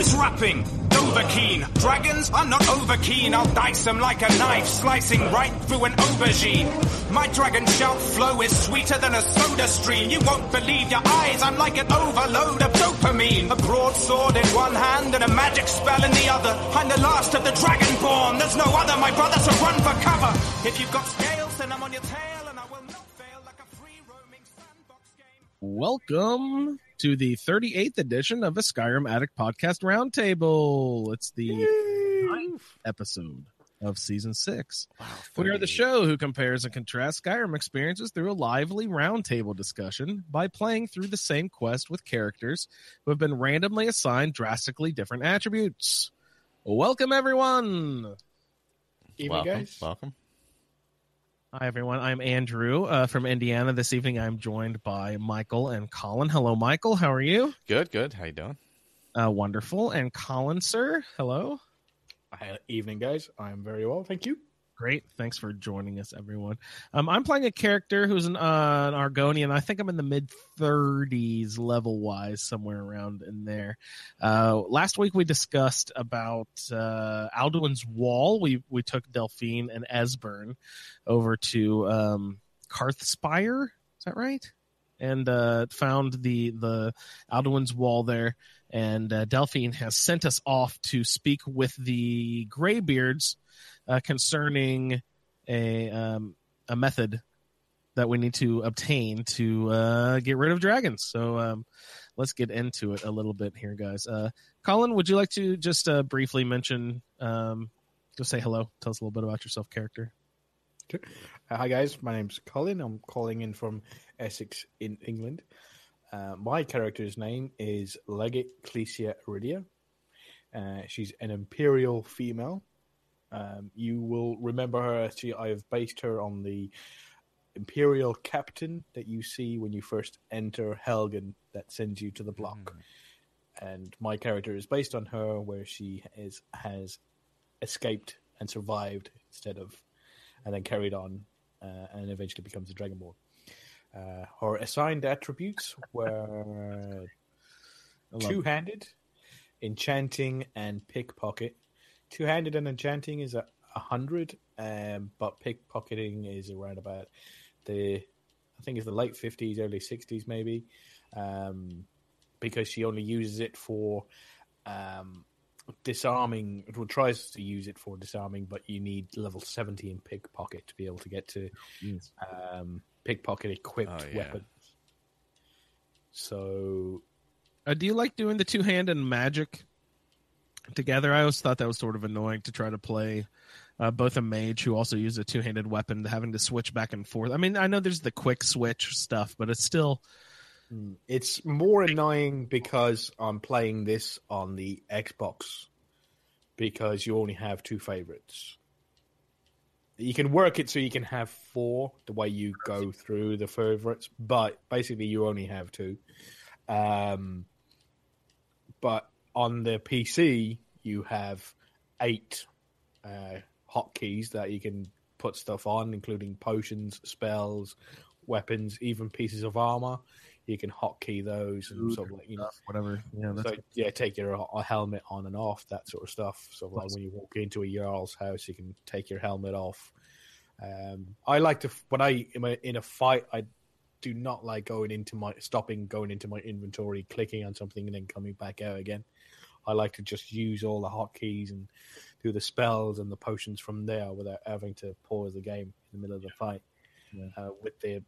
Who's rapping? Over keen. Dragons? I'm not over keen. I'll dice them like a knife, slicing right through an aubergine. My dragon shout flow is sweeter than a soda stream. You won't believe your eyes. I'm like an overload of dopamine. A broadsword in one hand and a magic spell in the other. I'm the last of the dragonborn. There's no other, my brother, so run for cover. If you've got scales, then I'm on your tail, and I will not fail like a free roaming sandbox game. Welcome to the 38th edition of the Skyrim Addict Podcast Roundtable. It's the ninth episode of season six. we are the show who compares and contrasts Skyrim experiences through a lively roundtable discussion by playing through the same quest with characters who have been randomly assigned drastically different attributes. Welcome, everyone. Evening, welcome, guys. welcome. Hi, everyone. I'm Andrew uh, from Indiana. This evening, I'm joined by Michael and Colin. Hello, Michael. How are you? Good, good. How you doing? Uh, wonderful. And Colin, sir. Hello. Hi, evening, guys. I'm very well, thank you. Great. Thanks for joining us, everyone. Um, I'm playing a character who's an, uh, an Argonian. I think I'm in the mid 30s level wise, somewhere around in there. Uh, last week we discussed about uh, Alduin's Wall. We we took Delphine and Esbern over to um, Karthspire. Is that right? And uh, found the the Alduin's Wall there. And uh, Delphine has sent us off to speak with the Greybeards uh, concerning a um, a method that we need to obtain to uh, get rid of dragons. So um, let's get into it a little bit here, guys. Uh, Colin, would you like to just uh, briefly mention, um, just say hello, tell us a little bit about yourself, character. Uh, hi, guys. My name's Colin. I'm calling in from Essex in England. Uh, my character's name is Legate Clesia Iridia. Uh, she's an imperial female. Um, you will remember her. Actually, I have based her on the imperial captain that you see when you first enter Helgen, that sends you to the block. And my character is based on her, where she is has escaped and survived instead of, and then carried on, uh, and eventually becomes a dragonborn. Uh, her assigned attributes were two handed, enchanting, and pickpocket. Two handed and enchanting is a, a hundred, um, but pickpocketing is around about the I think it's the late fifties, early sixties, maybe, um, because she only uses it for um, disarming. Well, tries to use it for disarming, but you need level seventy in pickpocket to be able to get to Jeez. um, pickpocket equipped Oh, yeah. weapons. So Uh, do you like doing the two hand and magic together? I always thought that was sort of annoying to try to play uh, both a mage who also uses a two handed weapon, having to switch back and forth. I mean, I know there's the quick switch stuff, but it's still Mm. It's more annoying because I'm playing this on the Xbox because you only have two favorites. You can work it so you can have four the way you go through the favorites, but basically you only have two. Um, but on the PC, you have eight uh, hotkeys that you can put stuff on, including potions, spells, weapons, even pieces of armor. You can hotkey those and Food sort of like you know, whatever. Yeah, so yeah, take your a helmet on and off, that sort of stuff. So like when you walk into a jarl's house, you can take your helmet off. Um, I like to when I am in a fight, I do not like going into my stopping, going into my inventory, clicking on something, and then coming back out again. I like to just use all the hotkeys and do the spells and the potions from there without having to pause the game in the middle of the fight. Yeah. Uh, with the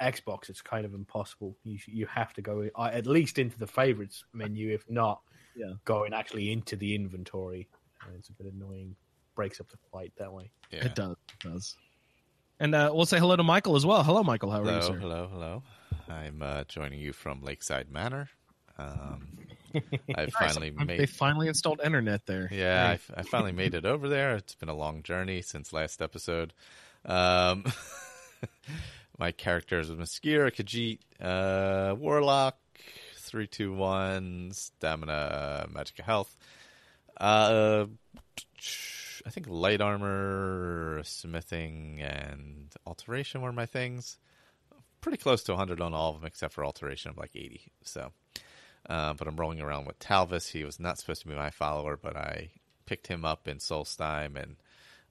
Xbox, it's kind of impossible. You you have to go uh, at least into the favorites menu, if not Yeah. going actually into the inventory. And it's a bit annoying. Breaks up the fight that way. Yeah. It does. It does. And uh, we'll say hello to Michael as well. Hello, Michael. How are you, Hello, sir? hello, hello. I'm uh, joining you from Lakeside Manor. Um, I Nice. finally They finally installed internet there. Yeah, I, Great. finally made it over there. It's been a long journey since last episode. Um, my characters is Maskira Khajiit, uh, Warlock, three two one, stamina, magic health. Uh, I think light armor, smithing, and alteration were my things. Pretty close to 100 on all of them, except for alteration of like 80. So, Uh, but I'm rolling around with Talvas. He was not supposed to be my follower, but I picked him up in Solstheim, and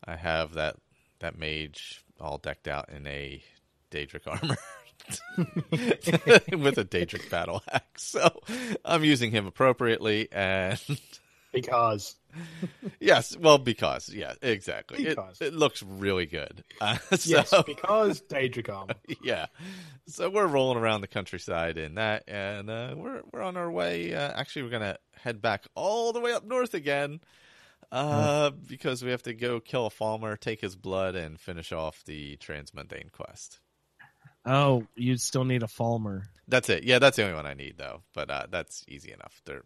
I have that that mage all decked out in a Daedric armor. with a Daedric battle axe. So I'm using him appropriately and Because yes, well because yeah, exactly. It- Because. It, looks really good. Uh, so, yes, because Daedric armor. yeah. So we're rolling around the countryside in that and uh, we're we're on our way uh, actually we're going to head back all the way up north again. Uh, because we have to go kill a Falmer, take his blood, and finish off the transmundane quest. Oh, you still need a Falmer. That's it. Yeah, that's the only one I need though. But uh, that's easy enough. They're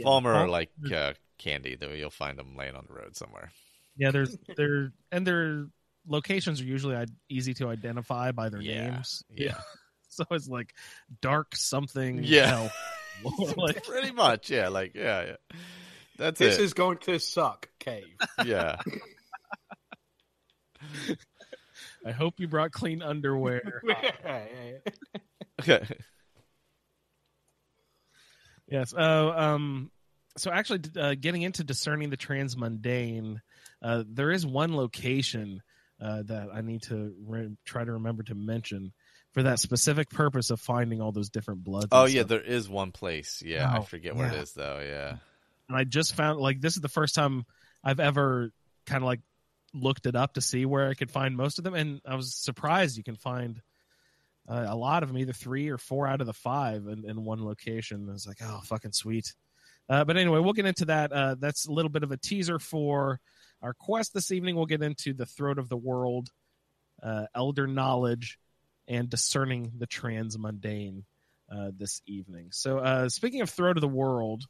Falmer are like uh, candy, though. You'll find them laying on the road somewhere. Yeah, there's there and their locations are usually easy to identify by their Yeah, names. yeah. so it's like dark something. Yeah. like, Pretty much, yeah. Like, yeah, yeah. That's it. This it. is going to suck, cave. yeah, I hope you brought clean underwear. okay. Yes. Uh, um, so actually, uh, getting into discerning the transmundane, uh, there is one location uh, that I need to re- try to remember to mention for that specific purpose of finding all those different bloods. Oh yeah, stuff. there is one place. Yeah, I Oh, forget where it yeah. is though. Yeah. and I just found like this is the first time I've ever kind of like looked it up to see where I could find most of them, and I was surprised you can find uh, a lot of them, either three or four out of the five in, in one location. I was like, oh, fucking sweet. Uh, but anyway, we'll get into that. Uh, that's a little bit of a teaser for our quest this evening. We'll get into the throat of the world, uh, elder knowledge, and discerning the transmundane uh, this evening. So, uh, speaking of throat of the world,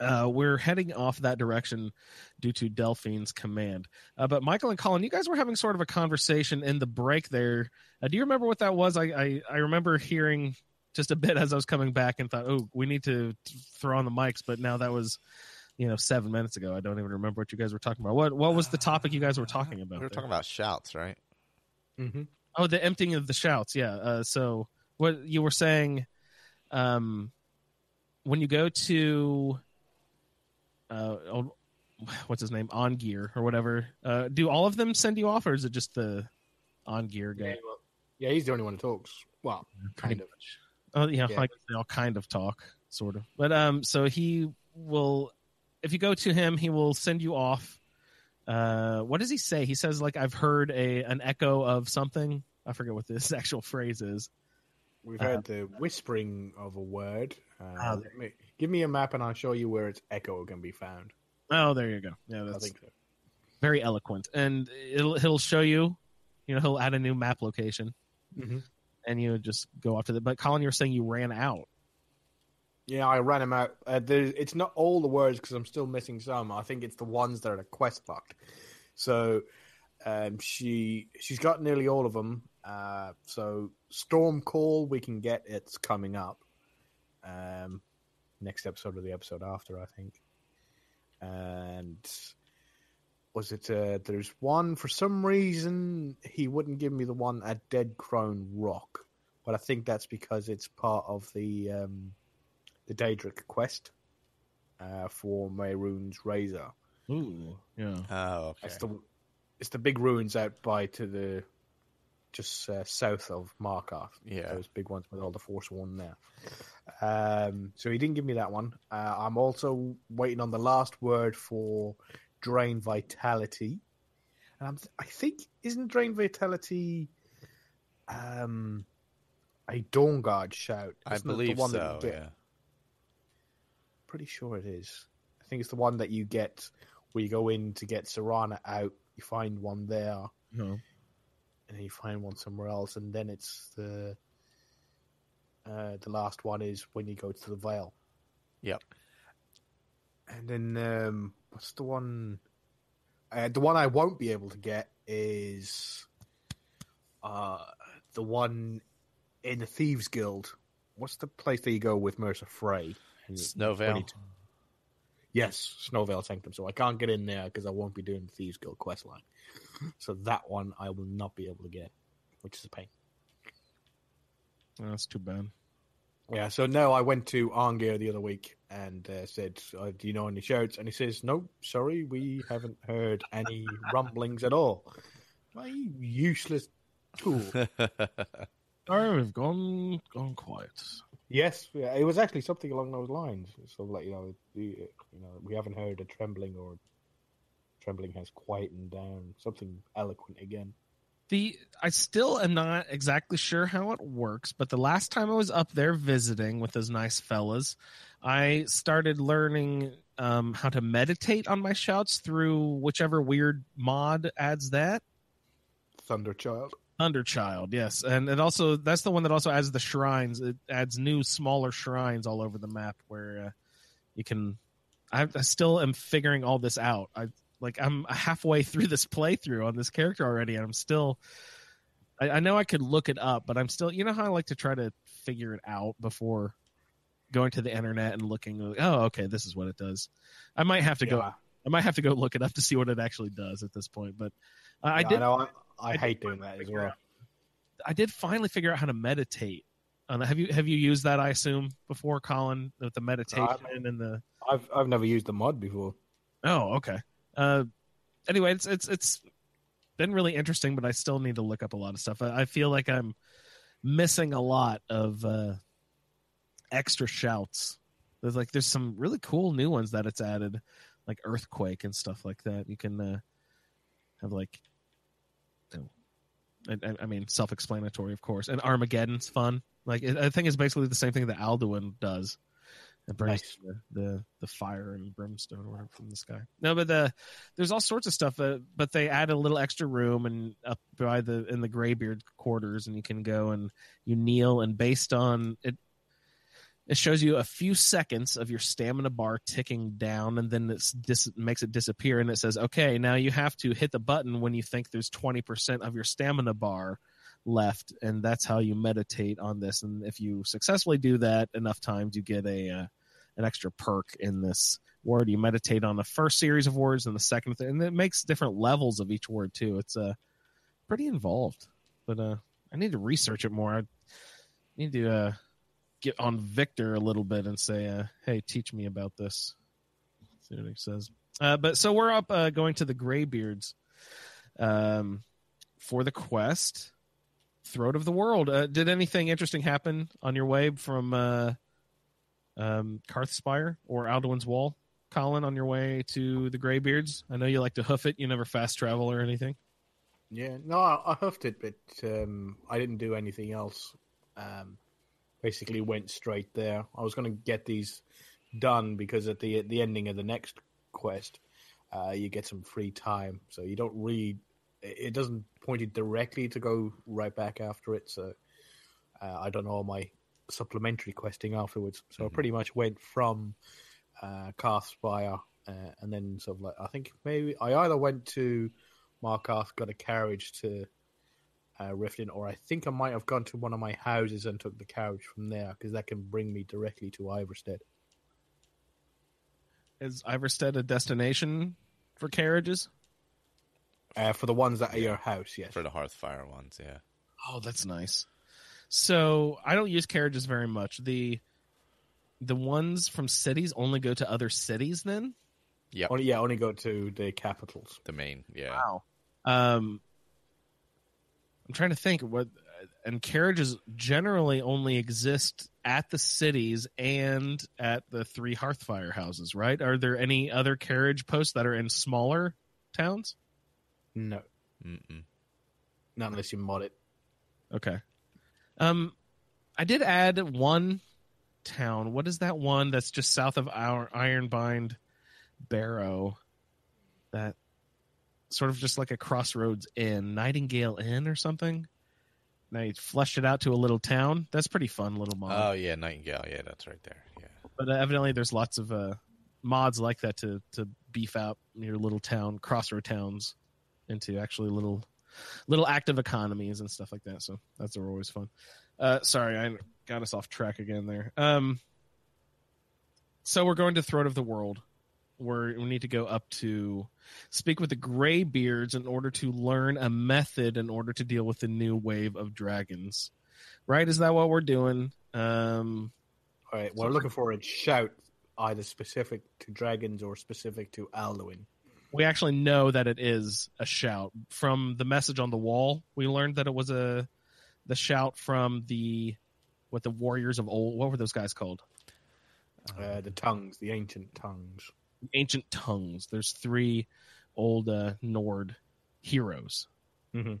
uh, we're heading off that direction due to Delphine's command. Uh, but Michael and Colin, you guys were having sort of a conversation in the break there. Uh, do you remember what that was? I, I I remember hearing just a bit as I was coming back and thought, oh, we need to throw on the mics. But now that was, you know, seven minutes ago. I don't even remember what you guys were talking about. What what was the topic you guys were talking about? We were there? talking about shouts, right? hmm Oh, the emptying of the shouts. Yeah. Uh, so what you were saying, um, when you go to, uh, what's his name, Arngeir or whatever, uh, do all of them send you off, or is it just the Arngeir guy? Yeah, well, yeah, he's the only one who talks. Well, kind of. Oh, yeah, Yeah. like they all kind of talk, sort of. But um, so he will, if you go to him, he will send you off. Uh, what does he say? He says like I've heard a an echo of something. I forget what this actual phrase is. We've heard the whispering of a word. Uh, Ah, let me- give me a map and I'll show you where its echo can be found. Oh, there you go. Yeah, I that's think so. very eloquent, and it'll he'll show you. You know, he'll add a new map location, hmm and you just go off to the. But Colin, you're saying you ran out. Yeah, I ran him out. Uh, there, it's not all the words because I'm still missing some. I think it's the ones that are quest locked. So um, she she's got nearly all of them. Uh, so Storm Call we can get. It's coming up. Um, next episode or the episode after, I think. And was it? Uh, there's one for some reason he wouldn't give me the one at Dead Crone Rock, but I think that's because it's part of the. Um, the Daedric quest uh, for Mehrunes' Razor. Ooh, yeah. Oh, okay. It's the it's the big ruins out by to the just uh, south of Markarth. Yeah. those big ones with all the Forsworn there. Um, so he didn't give me that one. Uh, I'm also waiting on the last word for Drain Vitality, and I'm, I think isn't Drain Vitality um, a Dawnguard shout? I Isn't it the believe one so. you? Yeah. pretty sure it is. I think it's the one that you get where you go in to get Serana out. You find one there, No. and then you find one somewhere else, and then it's the uh, the last one is when you go to the Vale. Yep. And then um, what's the one? Uh, the one I won't be able to get is uh, the one in the Thieves Guild. What's the place that you go with Mercer Frey? And you- Snow Veil. 22. Yes, Snow Veil Sanctum. So I can't get in there because I won't be doing the Thieves Guild quest line. So that one I will not be able to get, which is a pain. Oh, that's too bad. Yeah, so no, I went to Arngeir the other week and uh, said, uh, "Do you know any shouts?" And he says, "No, sorry, we haven't heard any rumblings at all." My useless tool. Oh, we've gone gone quiet. yes, yeah, it was actually something along those lines. So, like you know, the, you know, we haven't heard a trembling or trembling has quietened down. Something eloquent again. The I still am not exactly sure how it works, but the last time I was up there visiting with those nice fellas, I started learning um, how to meditate on my shouts through whichever weird mod adds that. Thunderchild. Thunderchild, yes, and it also that's the one that also adds the shrines. It adds new, smaller shrines all over the map where uh, you can. I, I still am figuring all this out. I like I'm halfway through this playthrough on this character already, and I'm still. I, I know I could look it up, but I'm still. You know how I like to try to figure it out before going to the internet and looking. like, Oh, okay, this is what it does. I might have to go. I might have to go look it up to see what it actually does at this point. But uh, I Yeah, did. know, I, I, I hate doing that as well. out- I did finally figure out how to meditate. Uh, have you have you used that? I assume before, Colin, with the meditation and the. I've I've never used the mod before. Oh, okay. Uh, anyway, it's it's it's been really interesting, but I still need to look up a lot of stuff. I, I feel like I'm missing a lot of uh, extra shouts. There's like there's some really cool new ones that it's added, like earthquake and stuff like that. You can uh, have like, you know, I, I- mean, self-explanatory, of course. And Armageddon's fun. Like I think it's basically the same thing that Alduin does. It brings Nice. the, the the fire and brimstone or whatever from the sky. No, but the there's all sorts of stuff. Uh, but they add a little extra room and up by the in the Graybeard quarters, and you can go and you kneel and based on it. It shows you a few seconds of your stamina bar ticking down, and then it dis- makes it disappear. And it says, "Okay, now you have to hit the button when you think there's 20% of your stamina bar left, and that's how you meditate on this. And if you successfully do that enough times, you get a uh, an extra perk in this word. You meditate on the first series of words and the second, and it makes different levels of each word too. It's uh, pretty involved, but uh, I need to research it more. I need to uh, get on Victor a little bit and say, uh, "Hey, teach me about this." See what he says. Uh, but so we're up uh, going to the Graybeards um, for the quest. Throat of the World. Uh, did anything interesting happen on your way from uh, um, Karthspire or Alduin's Wall, Colin, on your way to the Graybeards? I know you like to hoof it. You never fast travel or anything. Yeah, no, I, I huffed it, but um, I didn't do anything else. Um, basically, went straight there. I was going to get these done because at the at the ending of the next quest, uh, you get some free time, so you don't read. It doesn't point you directly to go right back after it. So uh, I done all my supplementary questing afterwards. So I pretty much went from uh, Karthspire uh, and then sort of like I think maybe I either went to Markarth, got a carriage to uh, Riften, or I think I might have gone to one of my houses and took the carriage from there because that can bring me directly to Ivarstead. Is Ivarstead a destination for carriages? Uh, for the ones that are your house, yes. for the Hearthfire ones. Yeah, Oh, that's nice. So I don't use carriages very much. The the ones from cities only go to other cities then? Yeah. Only, yeah, only go to the capitals. The main, yeah. Wow. Um I'm trying to think what and carriages generally only exist at the cities and at the three Hearthfire houses, right? Are there any other carriage posts that are in smaller towns? No, Mm-mm. not unless you mod it. Okay. Um, I did add one town. What is that one that's just south of our Ironbind Barrow? That sort of just like a crossroads inn, Nightingale Inn or something. And I fleshed it out to a little town. That's pretty fun, little mod. Oh yeah, Nightingale. Yeah, that's right there. Yeah. but uh, evidently, there's lots of uh, mods like that to to beef out your little town, crossroad towns, into actually little little active economies and stuff like that. So that's always fun. Uh, sorry, I got us off track again there. Um, so we're going to Throat of the World, where we need to go up to speak with the Graybeards in order to learn a method in order to deal with the new wave of dragons. Right? Is that what we're doing? Um, All right, we're looking for a shout, either specific to dragons or specific to Alduin. We actually know that it is a shout from the message on the wall. We learned that it was a the shout from the what the warriors of old. What were those guys called? Uh, the tongues, the ancient tongues. Ancient tongues. There's three old uh, Nord heroes. Mhm.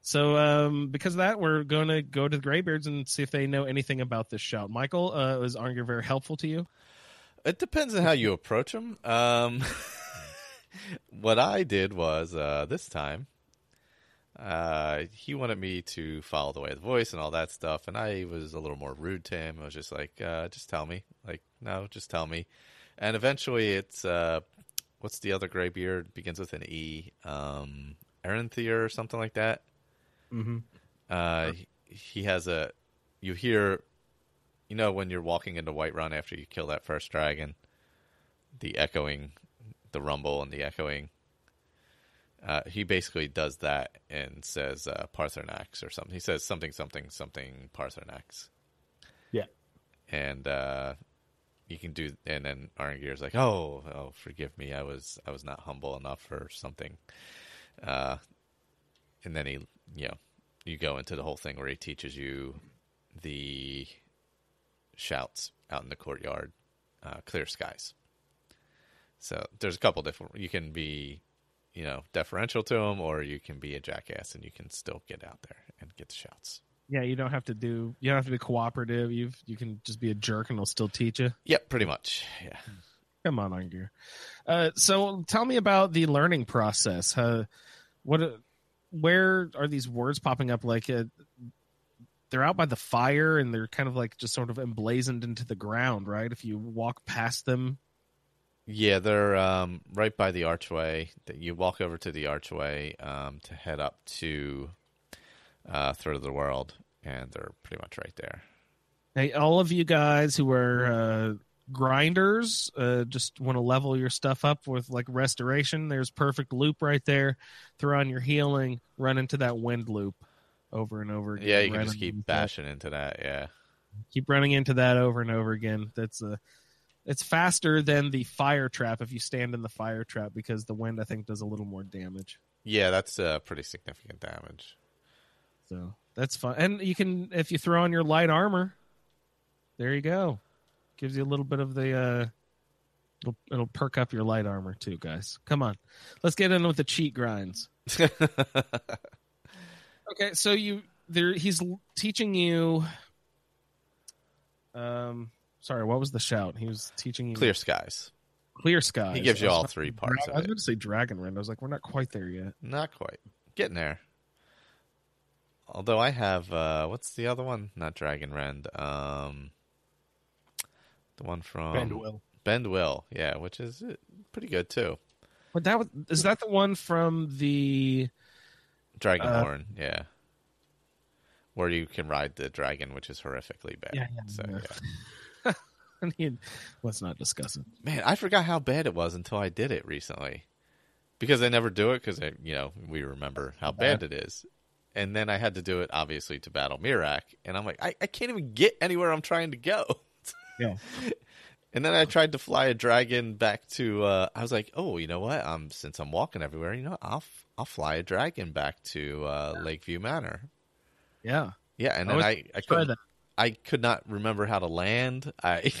So um, because of that, we're going to go to the Greybeards and see if they know anything about this shout. Michael, uh, was Arngeir very helpful to you? It depends on how you approach them. Um, what I did was uh, this time, uh, he wanted me to follow the way of the voice and all that stuff, and I was a little more rude to him. I was just like, uh, "Just tell me, like, no, just tell me." And eventually, it's uh, what's the other graybeard begins with an E, um, Erenthier or something like that. Mm-hmm. Uh, he, he has a. You hear, you know, when you're walking into Whiterun after you kill that first dragon, the echoing, the rumble and the echoing. Uh, he basically does that and says uh, Paarthurnax or something. He says something, something, something Paarthurnax, Yeah. and uh, you can do. And then Arngeir's like, "Oh, oh, forgive me. I was, I was not humble enough or something." Uh, and then he, you know, you go into the whole thing where he teaches you the shouts out in the courtyard, uh, clear skies. So there's a couple different. You can be, you know, deferential to them, or you can be a jackass and you can still get out there and get the shouts. Yeah, you don't have to do. You don't have to be cooperative. You you can just be a jerk and they'll still teach you. Yep, pretty much. Yeah. Come on, Arngeir. Uh, so tell me about the learning process. Uh, what, where are these words popping up? Like uh, they're out by the fire and they're kind of like just sort of emblazoned into the ground, right? If you walk past them, Yeah, they're um, right by the archway. That you walk over to the archway um, to head up to uh, Throat of the World, and they're pretty much right there. Hey, all of you guys who are uh, grinders, uh, just want to level your stuff up with like restoration. There's perfect loop right there. Throw on your healing, run into that wind loop over and over again. Yeah, you can right just keep that. bashing into that. Yeah. Keep running into that over and over again. That's a. It's faster than the fire trap if you stand in the fire trap because the wind I think does a little more damage. Yeah, that's uh, pretty significant damage. So that's fun. And you can if you throw on your light armor, there you go. Gives you a little bit of the uh it'll, it'll perk up your light armor too, guys. Come on. Let's get in with the cheat grinds. Okay, so you there he's teaching you um sorry, what was the shout? He was teaching you Clear skies. clear skies. He gives you all three parts I of was going to say dragon rend. I was like, we're not quite there yet. Not quite. Getting there. Although I have uh what's the other one? Not Dragon Rend. Um the one from Bend Will. Bendwill, yeah, which is uh, pretty good too. But that was is that the one from the Dragonborn, yeah. Where you can ride the dragon, which is horrifically bad. Yeah, yeah, so, yeah. I mean, let's not discuss it. Man, I forgot how bad it was until I did it recently. Because I never do it because you know we remember how bad it is, and then I had to do it obviously to battle Miraak, and I'm like I, I can't even get anywhere I'm trying to go. Yeah. And then I tried to fly a dragon back to. Uh, I was like, oh, you know what? Um, since I'm walking everywhere, you know, I'll f- I'll fly a dragon back to uh, Lakeview Manor. Yeah. Yeah, and I then I I couldn't that. I could not remember how to land. I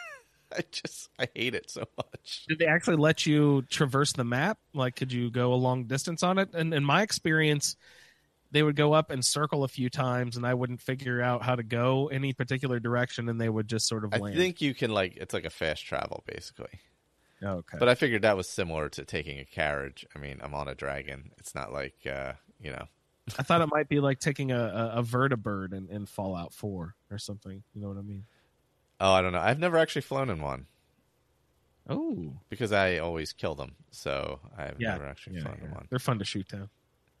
I just I hate it so much. Did they actually let you traverse the map? Like, could you go a long distance on it? And in my experience, they would go up and circle a few times, and I wouldn't figure out how to go any particular direction, and they would just sort of I land. think you can like it's like a fast travel basically. okay. But I figured that was similar to taking a carriage. I mean, I'm on a dragon. It's not like uh, you know. I thought it might be like taking a, a, a vertibird in, in Fallout 4 or something. You know what I mean? Oh, I don't know. I've never actually flown in one Oh, because I always kill them. So I've yeah. never actually yeah, flown yeah. in one. They're fun to shoot down.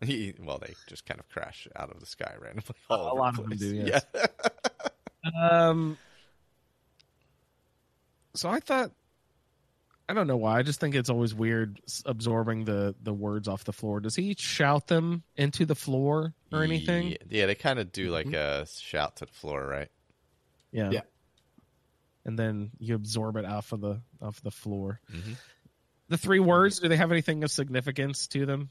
well, they just kind of crash out of the sky randomly. A all over lot the of them do, yes. Yeah. Um. So I thought, I don't know why. I just think it's always weird absorbing the the words off the floor. Does he shout them into the floor or anything? Yeah, yeah, they kind of do like Mhm. a shout to the floor, right? Yeah. Yeah. And then you absorb it off of the off the floor. hmm The three words, do they have anything of significance to them?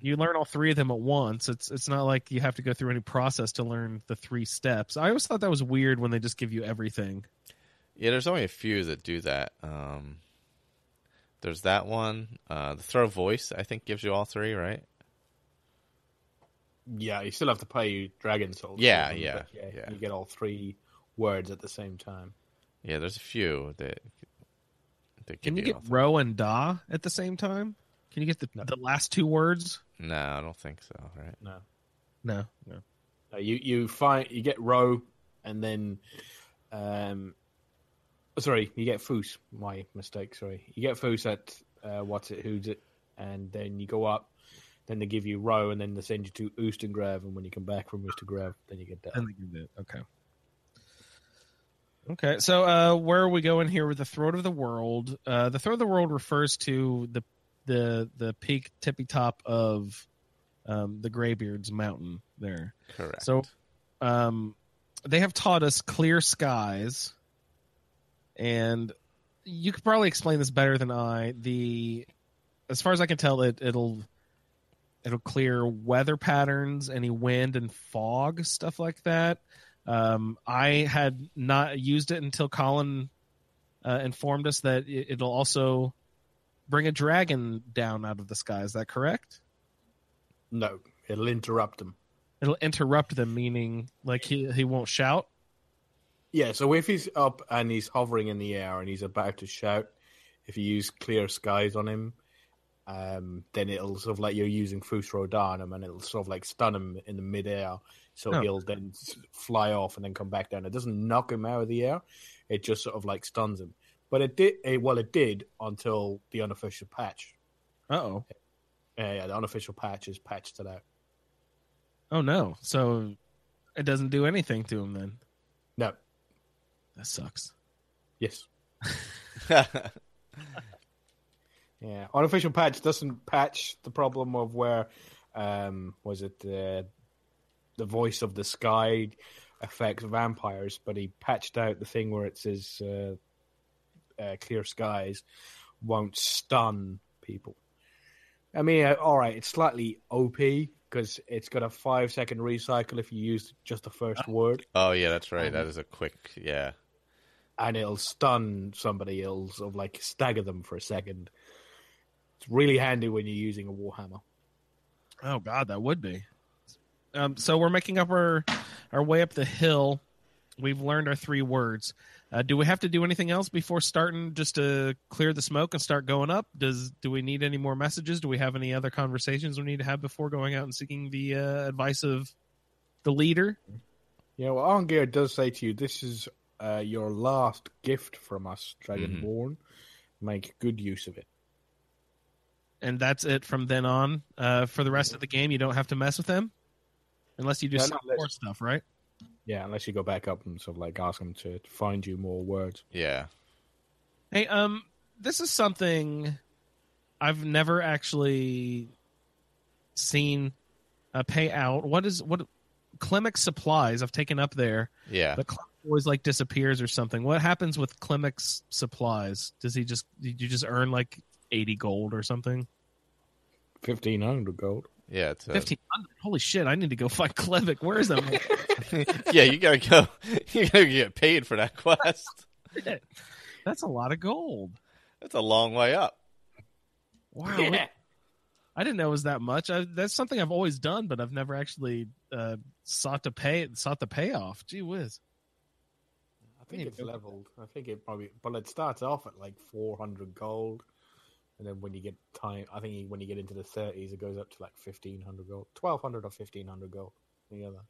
You learn all three of them at once. It's it's not like you have to go through any process to learn the three steps. I always thought that was weird when they just give you everything. Yeah, there's only a few that do that. Um, there's that one. Uh, the throw voice, I think, gives you all three, right? Yeah, you still have to pay Dragon Souls. Yeah, for them, yeah, but yeah. You get all three words at the same time. Yeah, there's a few that. that Can give you all get three. ro and da at the same time? Can you get the No. the last two words? No, I don't think so. Right? No. No, no. No, you you find you get row, and then, um, sorry, you get foos. My mistake. Sorry, you get foos at uh, what's it, who's it, and then you go up. Then they give you row, and then they send you to Ustengrav, and when you come back from Ustengrav, then you get that. And they give it. Okay. Okay, so uh, where are we going here with the throat of the world? Uh, the throat of the world refers to the the the peak tippy top of um, the Graybeards Mountain there. Correct. So, um, they have taught us clear skies, and you could probably explain this better than I. The, as far as I can tell, it it'll it'll clear weather patterns, any wind and fog stuff like that. Um, I had not used it until Colin uh, informed us that it, it'll also bring a dragon down out of the sky. Is that correct? No, it'll interrupt them. It'll interrupt them, meaning like he he won't shout. Yeah, so if he's up and he's hovering in the air and he's about to shout, if you use clear skies on him, um, then it'll sort of like you're using Fus Rodanum and it'll sort of like stun him in the midair. So Oh. he'll then fly off and then come back down. It doesn't knock him out of the air, it just sort of like stuns him. But it did, it, well, it did until the unofficial patch. Uh oh. Uh, yeah, the unofficial patch is patched it out. Oh no. So it doesn't do anything to him then. No, That sucks. yes. Yeah, unofficial patch doesn't patch the problem of where um was it uh, the voice of the sky affects vampires, but he patched out the thing where it says uh, uh, clear skies won't stun people. I mean, uh, all right, it's slightly OP because it's got a five second recycle if you use just the first word, oh yeah, that's right. Um, that is a quick. Yeah. And it'll stun somebody. It'll sort of like stagger them for a second. It's really handy when you're using a warhammer. Oh god, that would be. Um, so we're making up our our way up the hill. We've learned our three words. Uh, do we have to do anything else before starting just to clear the smoke and start going up? Does do we need any more messages? Do we have any other conversations we need to have before going out and seeking the uh, advice of the leader? Yeah, well, Arngeir does say to you, "This is uh, your last gift from us, Dragonborn. Make good use of it." And that's it from then on. Uh, for the rest of the game, you don't have to mess with them unless you do Yeah, some not more stuff, right? Yeah, unless you go back up and sort of like ask them to find you more words. Yeah. Hey, um, this is something I've never actually seen a payout. What is what Klimmek's supplies? I've taken up there, Yeah. but Klimmek's always like disappears or something. What happens with Klimmek's supplies? Does he just did you just earn like eighty gold or something? Fifteen hundred gold. Yeah. It's a, Fifteen hundred. Holy shit! I need to go find Klimmek. Where is that? yeah, you gotta go. You gotta get paid for that quest. That's a lot of gold. That's a long way up. Wow. I didn't know it was that much. I, that's something I've always done, but I've never actually uh, sought to pay sought the payoff. Gee whiz! I think it's leveled. I think it probably, but it starts off at like four hundred gold, and then when you get time, I think when you get into the thirties, it goes up to like fifteen hundred gold, twelve hundred or fifteen hundred gold. Together.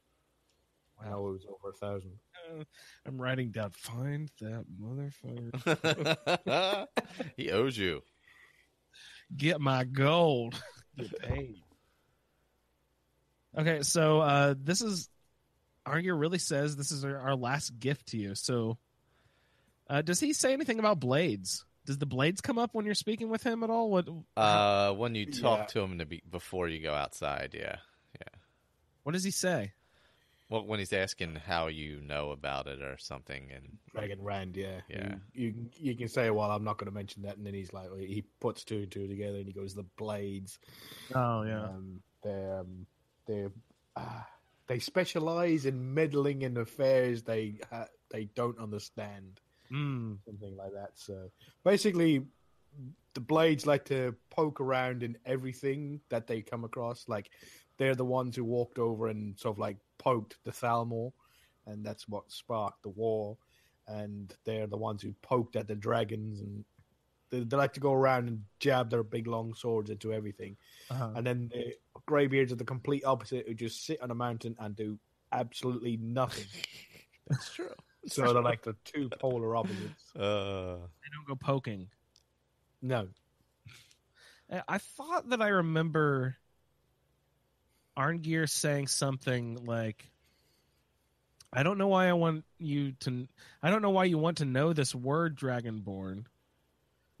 I know it was over a thousand. Uh, I'm writing down. Find that motherfucker. he owes you. Get my gold. Get paid. Okay, so uh, this is Arngeir really says this is our, our last gift to you. So, uh, does he say anything about blades? Does the blades come up when you're speaking with him at all? What Uh, when you talk Yeah. to him to be, before you go outside, yeah, yeah. what does he say? Well, when he's asking how you know about it or something, and Dragon Rend, yeah, Yeah. You you, you can say, well, I'm not going to mention that, and then he's like, he puts two and two together, and he goes, the blades. Oh yeah. Um, they um, they uh, they specialize in meddling in affairs they uh, they don't understand, Mm. something like that. So basically, the blades like to poke around in everything that they come across. Like they're the ones who walked over and sort of like poked the Thalmor, and that's what sparked the war. And they're the ones who poked at the dragons, and they, they like to go around and jab their big long swords into everything. Uh-huh. And then the greybeards are the complete opposite, who just sit on a mountain and do absolutely nothing. that's true. so they're like the two polar opposites. Uh, They don't go poking. No, I I thought that I remember Arngeir saying something like, "I don't know why I want you to. I don't know why you want to know this word, Dragonborn.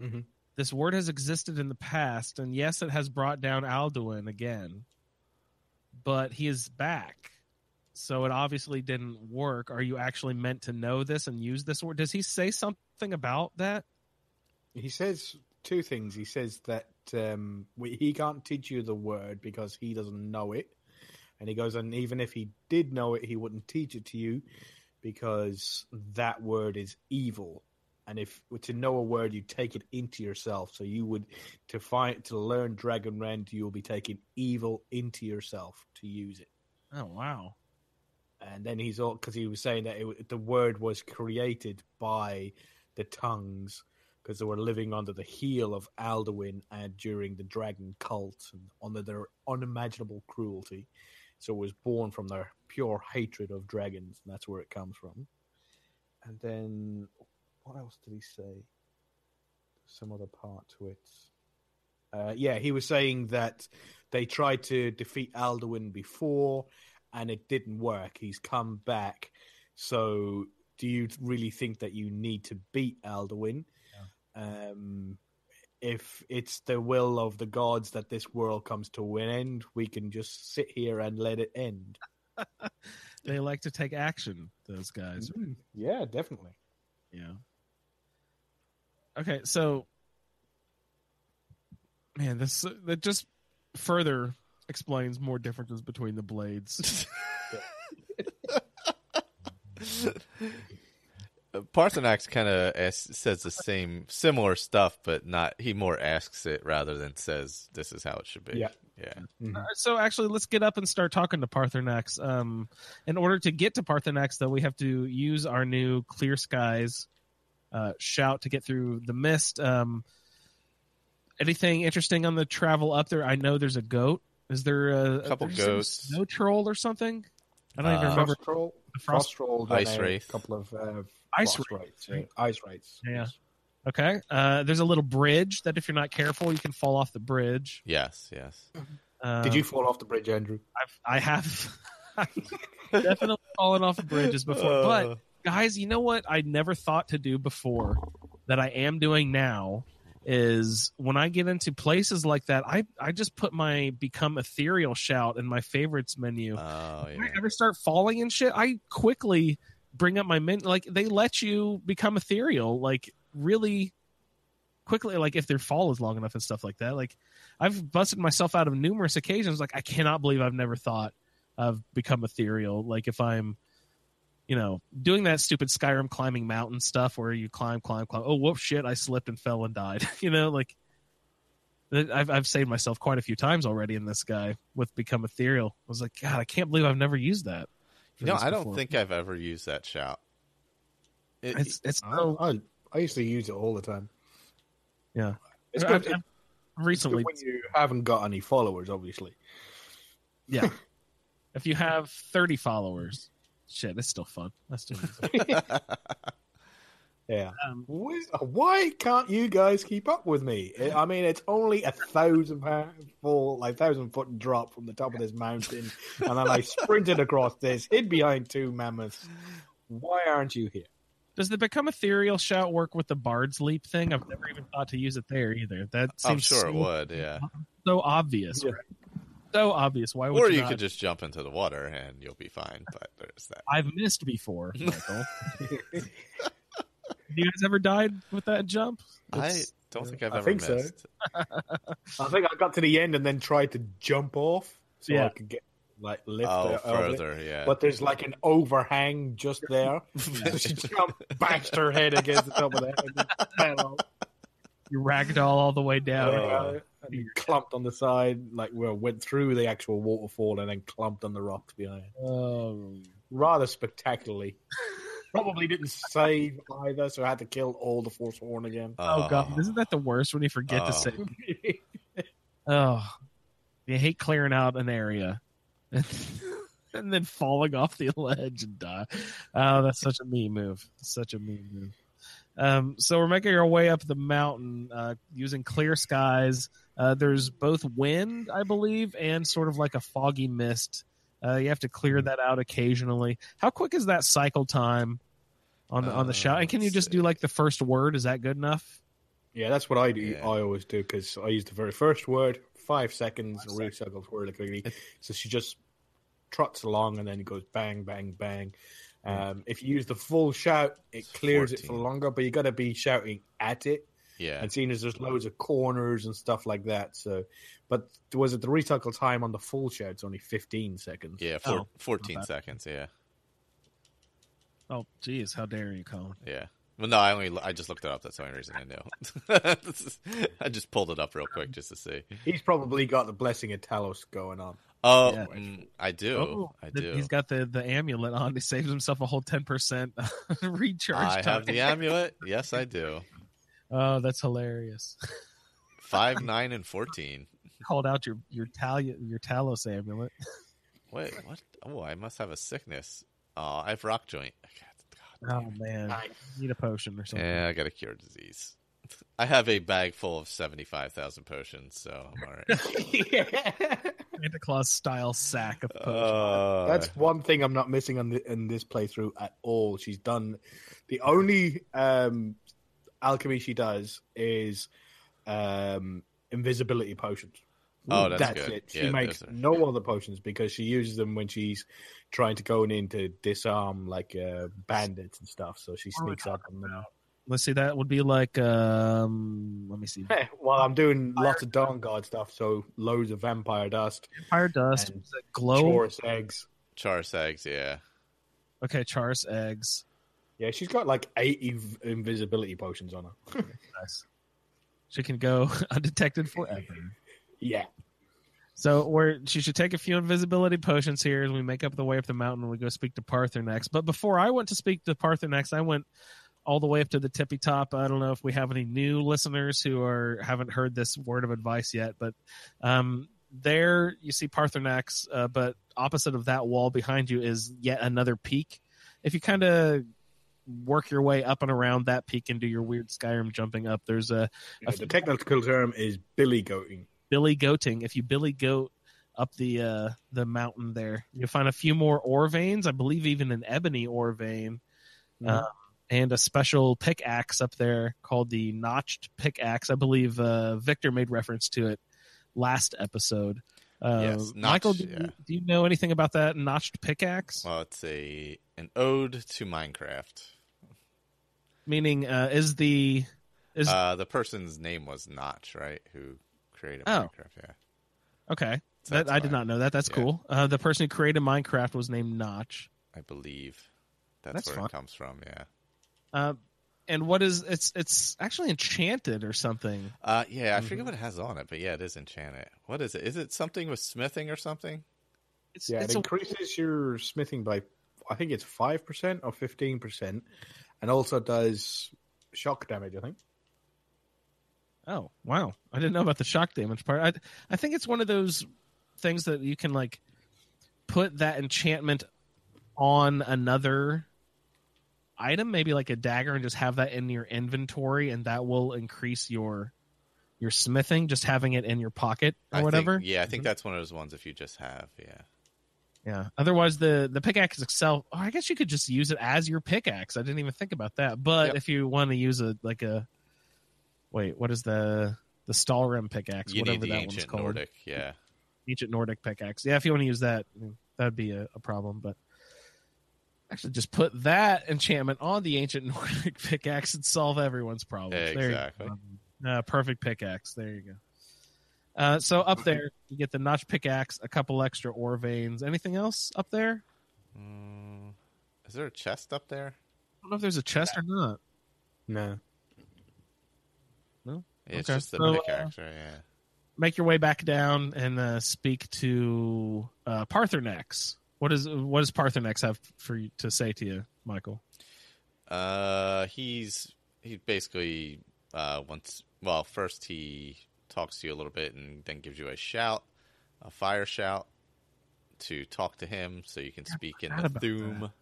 Mhm. This word has existed in the past, and yes, it has brought down Alduin again, but he is back." So it obviously didn't work. Are you actually meant to know this and use this word? Does he say something about that? he says two things. He says that um, we, he can't teach you the word because he doesn't know it, and he goes, and even if he did know it, he wouldn't teach it to you because that word is evil. And if to know a word, you take it into yourself. So you would to find to learn Dragon Rend, you will be taking evil into yourself to use it. Oh wow! and then he's all because he was saying that it, the word was created by the tongues because they were living under the heel of Alduin and during the dragon cult and under their unimaginable cruelty. So it was born from their pure hatred of dragons, and that's where it comes from. And then what else did he say? Some other part to it. Uh, yeah, he was saying that they tried to defeat Alduin before, and it didn't work. He's come back. So, do you really think that you need to beat Alduin? Um, if it's the will of the gods that this world comes to an end, we can just sit here and let it end. They like to take action. Those guys. Mm, yeah, definitely. Yeah. Okay, so man, this that just further explains more differences between the blades. Paarthurnax kind of says the same, similar stuff, but not. He more asks it rather than says, "This is how it should be." Yeah. yeah. Mhm. Uh, so actually, let's get up and start talking to Paarthurnax. Um, in order to get to Paarthurnax, though, we have to use our new Clear Skies uh, shout to get through the mist. Um, anything interesting on the travel up there? I know there's a goat. Is there a, Couple there's some goats. snow troll or something? I don't even Uh, remember. Frost troll, the frost- frost troll, Ice then a couple of uh, Ice frost wraiths, right? yeah, ice wraiths. Yeah. Okay. Uh, there's a little bridge that if you're not careful, you can fall off the bridge. Yes. Yes. Uh, Did you fall off the bridge, Andrew? I've, I have definitely fallen off bridges before. but guys, you know what I never thought to do before that I am doing now is when I get into places like that, I I just put my become ethereal shout in my favorites menu. Oh yeah. I ever start falling and shit, I quickly bring up my men. Like they let you become ethereal, like really quickly. Like if their fall is long enough and stuff like that. Like I've busted myself out of numerous occasions. Like I cannot believe I've never thought of become ethereal. Like if I'm, you know, doing that stupid Skyrim climbing mountain stuff where you climb, climb, climb. Oh, whoop, shit! I slipped and fell and died. you know, like. I've I've saved myself quite a few times already in this guy with become ethereal. I was like, God, I can't believe I've never used that. for You know, I don't before. think I've ever used that shout. It, it's it's I, I, I used to use it all the time. yeah. It's I've- good, I've recently, good when you haven't got any followers, obviously. yeah. if you have thirty followers, shit, it's still fun. That's still easy. Yeah. um, Why, why can't you guys keep up with me? I mean, it's only a thousand pound fall, like thousand foot drop from the top of this mountain, and then I sprinted across this, hid behind two mammoths. Why aren't you here? does the become ethereal shout work with the bard's leap thing? I've never even thought to use it there either. That seems I'm sure so, it would. Yeah. so obvious. Yeah. right? So obvious. Why would or you, you not? could just jump into the water and you'll be fine. But there's that. I've missed before, Michael. You guys ever died with that jump? I don't think I've I ever think so. I think I got to the end and then tried to jump off so Yeah. I could get like lift Oh, it it. further, yeah. But there's like an overhang just there. so she jumped, bashed her head against the top of the head, and fell off. You ragdoll all the way down. Uh, and he clumped on the side, like well, went through the actual waterfall and then clumped on the rocks behind. Oh, Rather spectacularly. Probably didn't save either, so I had to kill all the Forsworn again. oh, oh god, oh. isn't that the worst when you forget Oh. to save? Oh, you hate clearing out an area and then falling off the ledge and die. Oh, that's such a mean move. Such a mean move. Um, so we're making our way up the mountain uh, using clear skies. Uh, there's both wind, I believe, and sort of like a foggy mist. Uh, you have to clear that out occasionally. How quick is that cycle time on the on the Uh, shout? And can you let's just do like the first word? Is that good enough? Yeah, that's what I do. Yeah. I always do because I use the very first word, five seconds, Five really cycles really quickly. So she just trots along and then it goes bang, bang, bang. Um, if you use the full shout, it clears it for longer, but you got to be shouting at it. yeah. And seeing as there's loads of corners and stuff like that, so. But was it the recycle time on the full shout? It's only 15 seconds. Yeah, four, Oh, 14 seconds. Yeah, Oh, geez, how dare you, Colin? yeah. Well, no, I only I just looked it up. That's the only reason I knew. This is- I just pulled it up real quick just to see. He's probably got the blessing of Talos going on. Oh, Yeah. mm, I do. Oh, I the- do. He's got the the amulet on. He saves himself a whole ten percent recharge I time. have the amulet. Yes, I do. Oh, that's hilarious. Five, nine, and fourteen. Called out your your Tal your Talos amulet. Wait, what? Oh, I must have a sickness. Oh, I have rock joint. God, Oh man, Nice. need a potion or something. Yeah, I got a cure disease. I have a bag full of seventy-five thousand potions, so I'm all right. Santa Claus style sack of potions. Uh, That's one thing I'm not missing on the, in this playthrough at all. She's done the only um, alchemy she does is um, invisibility potions. Oh, that's good. it. She Yeah, makes are- no other potions because she uses them when she's trying to go in to disarm like uh, bandits and stuff. So she What are we sneaks up on them. Let's see, that would be like um. Let me see. Hey, well, I'm doing lots of Dawnguard stuff, so loads of vampire dust, Vampire dust, And glow. Chaurus eggs. Chaurus eggs, yeah. Okay, Chaurus eggs. Yeah, she's got like eight ev- invisibility potions on her. Nice. She can go undetected forever. yeah. So we're she should take a few invisibility potions here as we make up the way up the mountain and we go speak to Paarthurnax. But before I went to speak to Paarthurnax, I went all the way up to the tippy top. I don't know if we have any new listeners who are haven't heard this word of advice yet, but um there you see Paarthurnax, uh, but opposite of that wall behind you is yet another peak. If you kind of work your way up and around that peak and do your weird Skyrim jumping up, there's a Yeah, the technical term is billy goating. billy goating. If you billy goat up the uh, the mountain there, you'll find a few more ore veins. I believe even an ebony ore vein, um, and a special pickaxe up there called the notched pickaxe. I believe uh, Victor made reference to it last episode. Uh, Yes, Michael, do, you, yeah. do you know anything about that notched pickaxe? Well, it's a an ode to Minecraft. Meaning, uh, is the is Uh, the person's name was Notch, right? Who created Oh. Minecraft? Yeah. okay? So That, I did not know that. That's Yeah. cool. Uh, the person who created Minecraft was named Notch. I believe that's, That's where fun. it comes from. Yeah. Uh, and what is it's it's actually enchanted or something. Uh, yeah, I Mm-hmm. forget what it has on it, but yeah, it is enchanted. What is it? Is it something with smithing or something? It's, Yeah, it's it a, increases your smithing by, I think it's 5% or 15%, and also does shock damage, I think. oh wow! I didn't know about the shock damage part. I I think it's one of those things that you can like put that enchantment on another item, maybe like a dagger, and just have that in your inventory, and that will increase your your smithing. Just having it in your pocket or I think- whatever. yeah, I think mm-hmm. that's one of those ones if you just have. Yeah. Yeah. Otherwise, the the pickaxe itself. Oh, I guess you could just use it as your pickaxe. I didn't even think about that. But Yep. if you want to use a like a wait, what is the the Stalrim pickaxe? You whatever that one's called. Nordic. Yeah. ancient Nordic pickaxe. Yeah, if you want to use that, mm, that'd be a, a problem. But actually, just put that enchantment on the ancient Nordic pickaxe and solve everyone's problems. There you Exactly. go. Uh, perfect pickaxe. There you go. Uh, so up there, you get the notch pickaxe, a couple extra ore veins. Anything else up there? Mm, is there a chest up there? I don't know if there's a chest or not. No. Yeah, it's Okay. just the So, uh, pickaxe, right? Yeah. Make your way back down and uh, speak to uh, Paarthurnax. What is what does Paarthurnax have for you to say to you, Michael? Uh, he's he basically uh once well first he talks to you a little bit and then gives you a shout, a fire shout to talk to him so you can speak in the Thu'um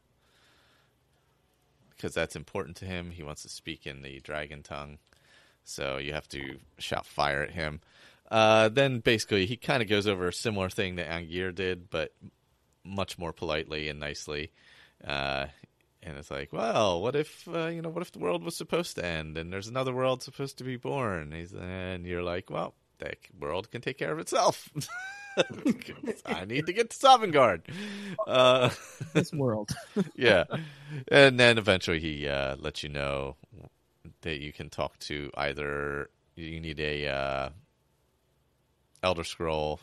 because that's important to him. He wants to speak in the dragon tongue, so you have to shout fire at him. Uh, then basically he kind of goes over a similar thing that Arngeir did, but much more politely and nicely. Uh, and it's like, well, what if uh, you know, what if the world was supposed to end and there's another world supposed to be born? And you're like, well, that world can take care of itself. I need to get to Sovngarde. Uh, This world. yeah, and then eventually he uh, lets you know that you can talk to either you need a uh, Elder Scroll,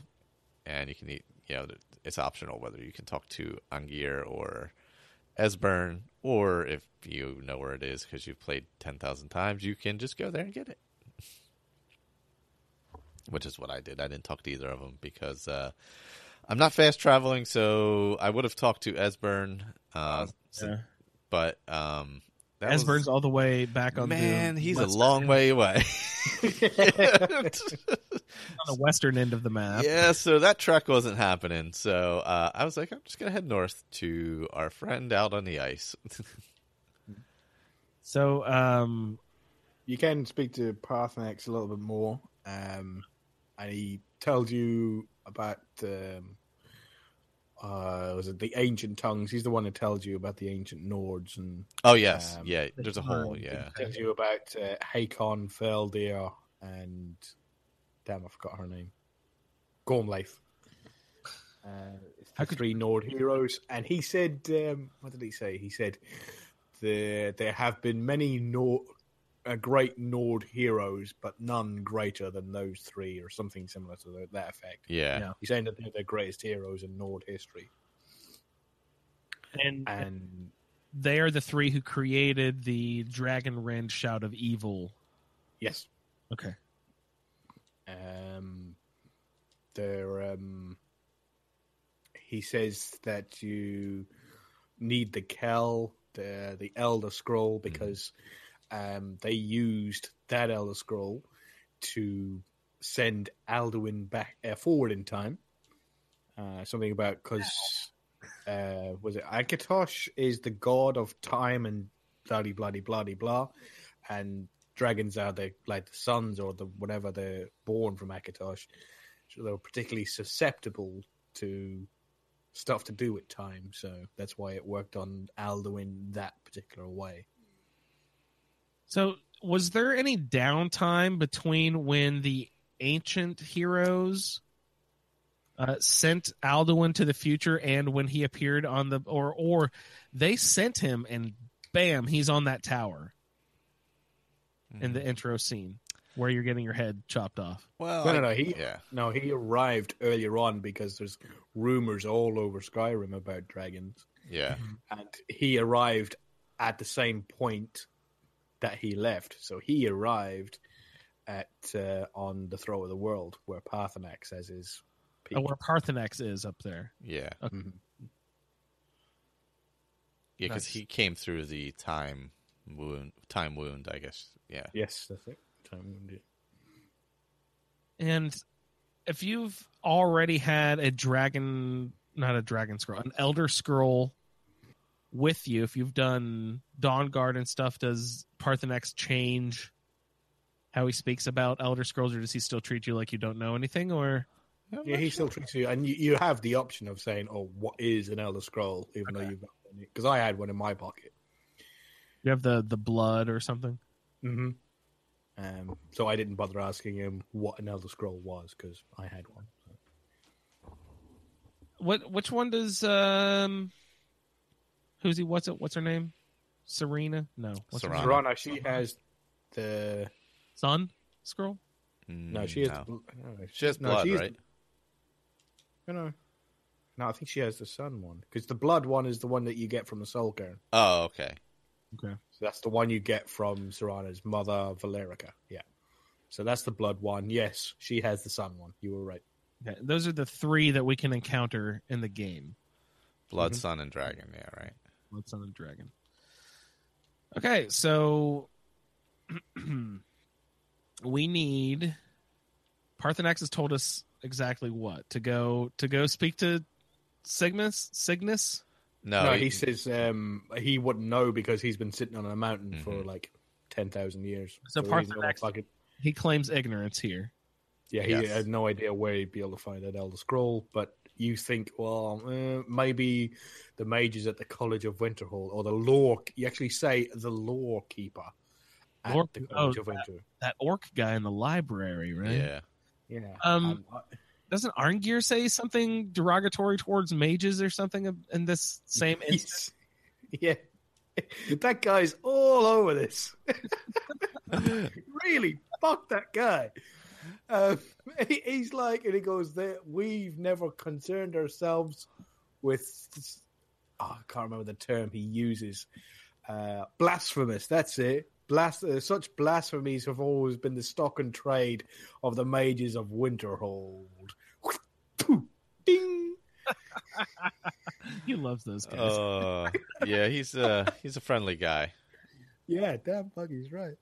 and you can eat. You know, it's optional whether you can talk to Arngeir or Esbern, or if you know where it is because you've played ten thousand times, you can just go there and get it. Which is what I did. I didn't talk to either of them because uh, I'm not fast traveling, so I would have talked to Esbern. Uh, s- Yeah. but um, that was- Esbern's all the way back on man, the he's a long way away. on the western end of the map. yeah, so that trek wasn't happening. So uh, I was like, I'm just gonna head north to our friend out on the ice. So, um, You can speak to Paarthurnax a little bit more, um, and he tells you about um, uh, was it the ancient tongues? He's the one who tells you about the ancient Nords and oh yes, Um, yeah. There's a whole yeah. tells you about uh, Hakon, Feldir, and damn, I forgot her name. Gormlaith. Uh, it's the could- three Nord heroes, and he said, um, "What did he say?" He said, "There, there have been many Nord, uh, great Nord heroes, but none greater than those three, or something similar to the, that effect." Yeah. Yeah. He's saying that they're the greatest heroes in Nord history, and and they are the three who created the Dragon Rend Shout of Evil. yes, Okay. Um, there, um, he says that you need the Kel, the the Elder Scroll, because um, they used that Elder Scroll to send Alduin back uh, forward in time. Uh, something about because uh, was it Akatosh is the god of time and bloody bloody bloody blah, and dragons are the like the sons or the whatever they're born from Akatosh. So they're particularly susceptible to stuff to do with time. So that's why it worked on Alduin that particular way. So, was there any downtime between when the ancient heroes uh, sent Alduin to the future and when he appeared on the or or they sent him and bam, he's on that tower in the intro scene where you're getting your head chopped off. Well, No, no, no. He yeah. no, he arrived earlier on because there's rumors all over Skyrim about dragons, Yeah. and he arrived at the same point that he left. So he arrived at uh, on the Throat of the World where Paarthurnax has his. peak. Oh, where Paarthurnax is up there. Yeah. Mhm. Yeah, because Nice. he came through the time wound. Time wound, I guess. Yeah. Yes, that's it. Time wounded. And if you've already had a dragon, not a dragon scroll, an elder scroll with you, if you've done Dawnguard and stuff, does Paarthurnax change how he speaks about elder scrolls, or does he still treat you like you don't know anything? Or Yeah, he still treats you, and you, you have the option of saying, "Oh, what is an Elder Scroll?" Even though you've because I had one in my pocket. You have the the blood or something? Mm-hmm. Um, so I didn't bother asking him what an Elder Scroll was because I had one. What which one does um who's he what's it what's her name? Serena? No. What's her Serana. name? Rana, she has the Sun scroll? no, she has Mm, No. the She has no, blood, she has right? the- no, no, no. I think she has the sun one because the blood one is the one that you get from the soul cairn. Oh, okay. Okay. So that's the one you get from Serana's mother, Valerica. Yeah. So that's the blood one. Yes, she has the sun one. You were right. Okay. Those are the three that we can encounter in the game. Blood, Mhm. Sun, and Dragon. Yeah, right. Blood Sun and Dragon. Okay, so we need Paarthurnax has told us exactly what to go to go speak to Signus. Signus. No, no, he- he says um, he wouldn't know because he's been sitting on a mountain for Mhm. like ten thousand years. So he has no Paarthurnax- fucking- He claims ignorance here. yeah, he Yes. had no idea where he'd be able to find that Elder Scroll. But you think, well, uh, maybe the mages at the College of Winterhold or the lore. You actually say the lore keeper at Lore- the College oh, of Winter. That orc guy in the library, right? yeah. Yeah. Um, I- Doesn't Arngeir say something derogatory towards mages or something in this same instance? Yes. Yeah. That guy's all over this. really, fuck that guy. Um, he- he's like, and he goes, there, we've never concerned ourselves with, oh, I can't remember the term he uses. Uh, blasphemous, that's it. Blas- uh, such blasphemies have always been the stock and trade of the mages of Winterhold. Ding! he loves those guys. Uh, yeah, he's a he's a friendly guy. Yeah, damn, Buggy's right.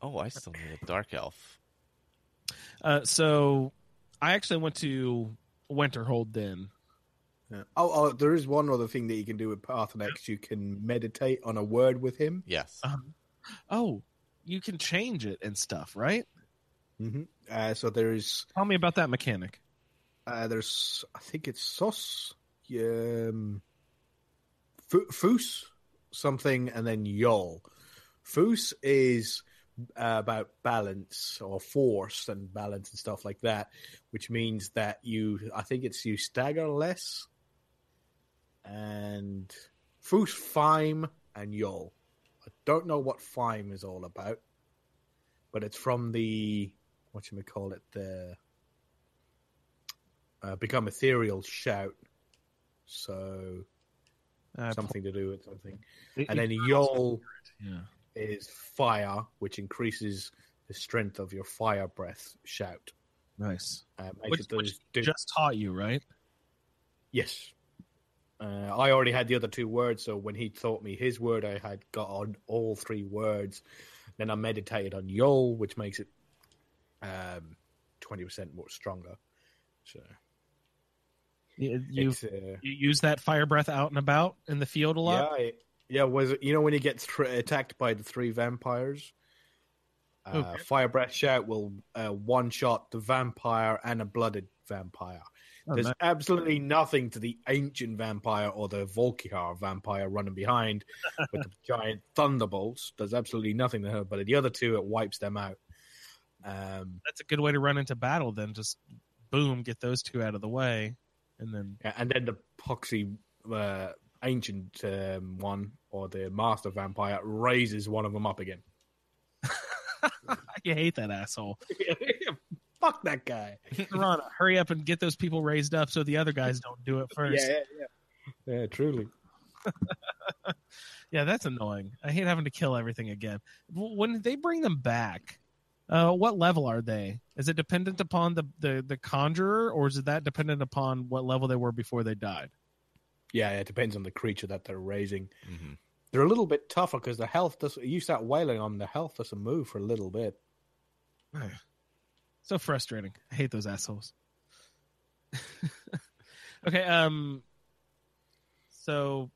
Oh, I still need a dark elf. Uh, so I actually went to Winterhold Den. Yeah. Oh, oh, there is one other thing that you can do with Paarthurnax. You can meditate on a word with him. Yes. Um, oh, you can change it and stuff, right? Mm-hmm. Uh, so there's, Tell me about that mechanic. uh, there's, I think it's Sos, um, Fus, something, and then Yol. Fus is uh, about balance or force and balance and stuff like that, which means that you, I think it's you stagger less. And Fus, Feim, and Yol. I don't know what Feim is all about, but it's from the what you may call it the uh, become ethereal shout. So Uh, something to do with something. it- And then Yol yeah. is fire, which increases the strength of your fire breath shout. Nice. Uh, Which, which do- just taught you, right? yes. Uh, I already had the other two words, so when he taught me his word, I had got on all three words. Then I meditated on Yol, which makes it um, 20% more stronger. So You, you, uh, you use that fire breath out and about in the field a lot. Yeah, I, yeah. Was it, you know when you get thr attacked by the three vampires? Uh, Okay. Fire breath shout will uh, one shot the vampire and a blooded vampire. Oh, There's absolutely nothing to the ancient vampire or the Volkihar vampire running behind with the giant thunderbolts. There's absolutely nothing to her, but the other two it wipes them out. Um, That's a good way to run into battle. Then just boom, get those two out of the way, and then and then the poxy uh, ancient um, one or the master vampire raises one of them up again. you hate that asshole. Fuck that guy. Rana, hurry up and get those people raised up so the other guys don't do it first. Yeah, yeah, yeah. Yeah, truly. Yeah, that's annoying. I hate having to kill everything again. When they bring them back, uh, what level are they? Is it dependent upon the, the, the conjurer, or is it that dependent upon what level they were before they died? Yeah, it depends on the creature that they're raising. hmm They're a little bit tougher because the health does. You start wailing on the health doesn't move for a little bit. so frustrating. I hate those assholes. okay, um, so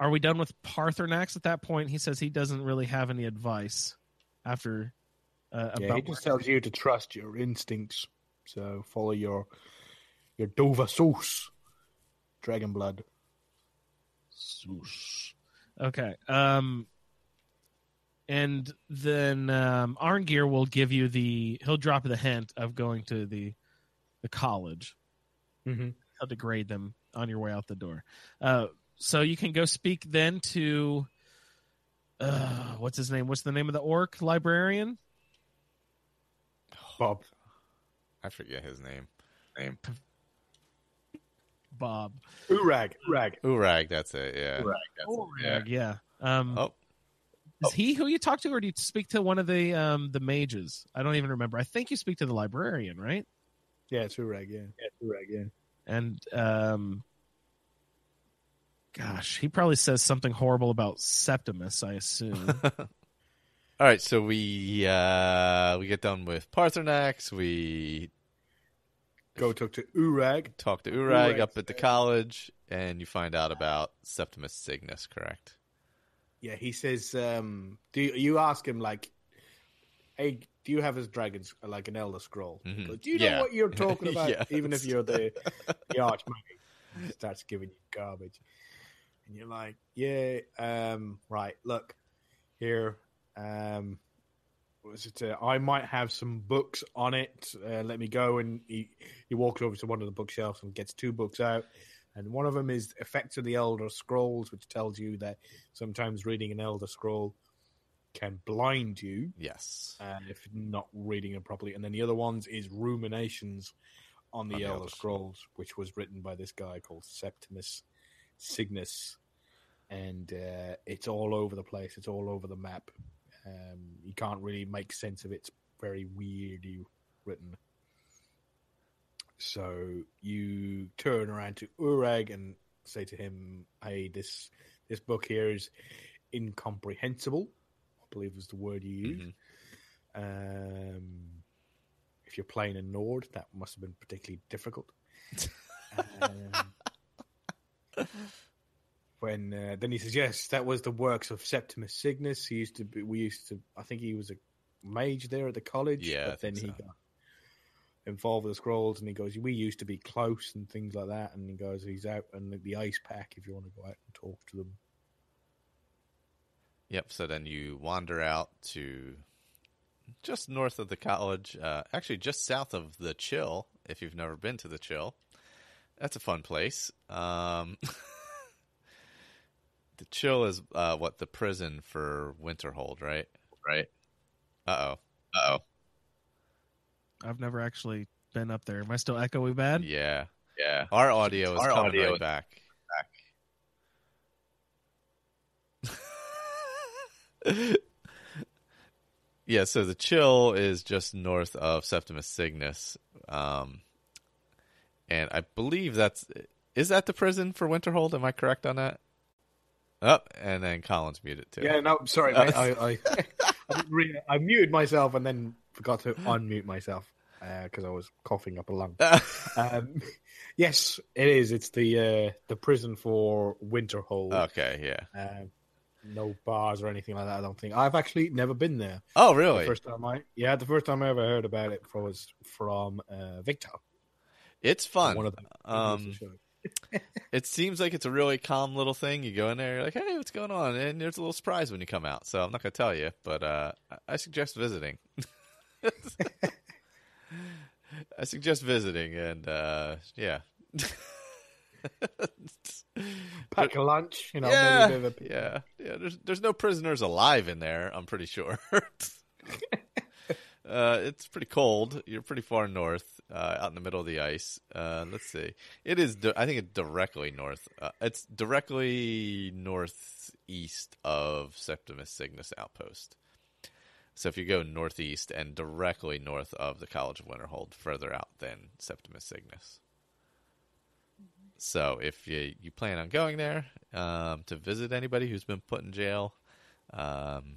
are we done with Paarthurnax at that point? He says he doesn't really have any advice after uh, Yeah, about he just tells you to trust your instincts. So follow your your Dovahsos, dragon blood. Swoosh. Okay. Um and then um Arngeir will give you the he'll drop the hint of going to the the college. Mm-hmm. How degrade them on your way out the door. Uh, so you can go speak then to uh, what's his name? What's the name of the orc librarian? Bob. I forget his name. Name. Bob. Urag. Urag. Urag, that's it. Yeah. Orag, yeah. Um, Oh, Is he who you talk to, or do you speak to one of the um the mages? I don't even remember. I think you speak to the librarian, right? Yeah, it's Urag. Yeah. Yeah, it's Urag. Yeah. And um, gosh, he probably says something horrible about Septimus. I assume. All right, so we uh we get done with Paarthurnax. We Go talk to Urag. talk to Urag Urag up at the college, and you find out about Septimus Signus. Correct? Yeah, he says, um, do you, you ask him like, hey, do you have his dragons like an Elder Scroll? Mhm. goes, do you know Yeah. what you're talking about? Yes. Even if you're the, the archmage, starts giving you garbage, and you're like, yeah, um, right. Look here, um, what was it? Uh, I might have some books on it. Uh, let me go. And he he walks over to one of the bookshelves and gets two books out. And one of them is Effects of the Elder Scrolls, which tells you that sometimes reading an Elder Scroll can blind you Yes. uh, if not reading it properly. And then the other ones is Ruminations on the, On the Elder Elder Scrolls, which was written by this guy called Septimus Signus. And uh, it's all over the place. It's all over the map. Um, you can't really make sense of it. It's very weirdly written. So you turn around to Urag and say to him, "Hey, this this book here is incomprehensible." I believe was the word you used. Mhm. Um, if you're playing a Nord, that must have been particularly difficult. um, when uh, then he says, "Yes, that was the works of Septimus Signus. He used to be. We used to. I think he was a mage there at the college. Yeah, but then he got involved with the scrolls, and he goes, "We used to be close and things like that." And he goes, "He's out and the ice pack if you want to go out and talk to them." Yep. So then you wander out to just north of the college, uh, actually just south of the Chill. If you've never been to the Chill, that's a fun place. Um, the Chill is uh, what the prison for Winterhold, right? Right. Uh oh. Uh oh. I've never actually been up there. Am I still echoey bad? Yeah. Yeah. Our audio is Our coming audio right is back. yeah, so the chill is just north of Septimus Signus. Um, and I believe that's is that the prison for Winterhold? Am I correct on that? Oh, and then Collins muted too. Yeah, no, sorry, mate. I, I, I, didn't I muted myself and then forgot to unmute myself because I was coughing up a lung. Um, yes, it is. It's the uh, the prison for Winterhold. okay, yeah. Um, no bars or anything like that. I don't think I've actually never been there. Oh, really? The really? first time I yeah, the first time I ever heard about it was from uh, Victor. It's fun. One of the Um, it seems like it's a really calm little thing. You go in there, you're like, "Hey, what's going on?" And there's a little surprise when you come out. So I'm not going to tell you, but uh, I- suggest visiting. I suggest visiting, and uh, yeah, pack a lunch, you know. yeah, maybe a bit of a- yeah, yeah. There's there's no prisoners alive in there. I'm pretty sure. Uh, it's pretty cold. You're pretty far north, uh, out in the middle of the ice. Uh, let's see. It is. Di- I think it's directly north. Uh, it's directly northeast of Septimus Signus Outpost. So if you go northeast and directly north of the College of Winterhold, further out than Septimus Signus. So if you you plan on going there um, to visit anybody who's been put in jail, um,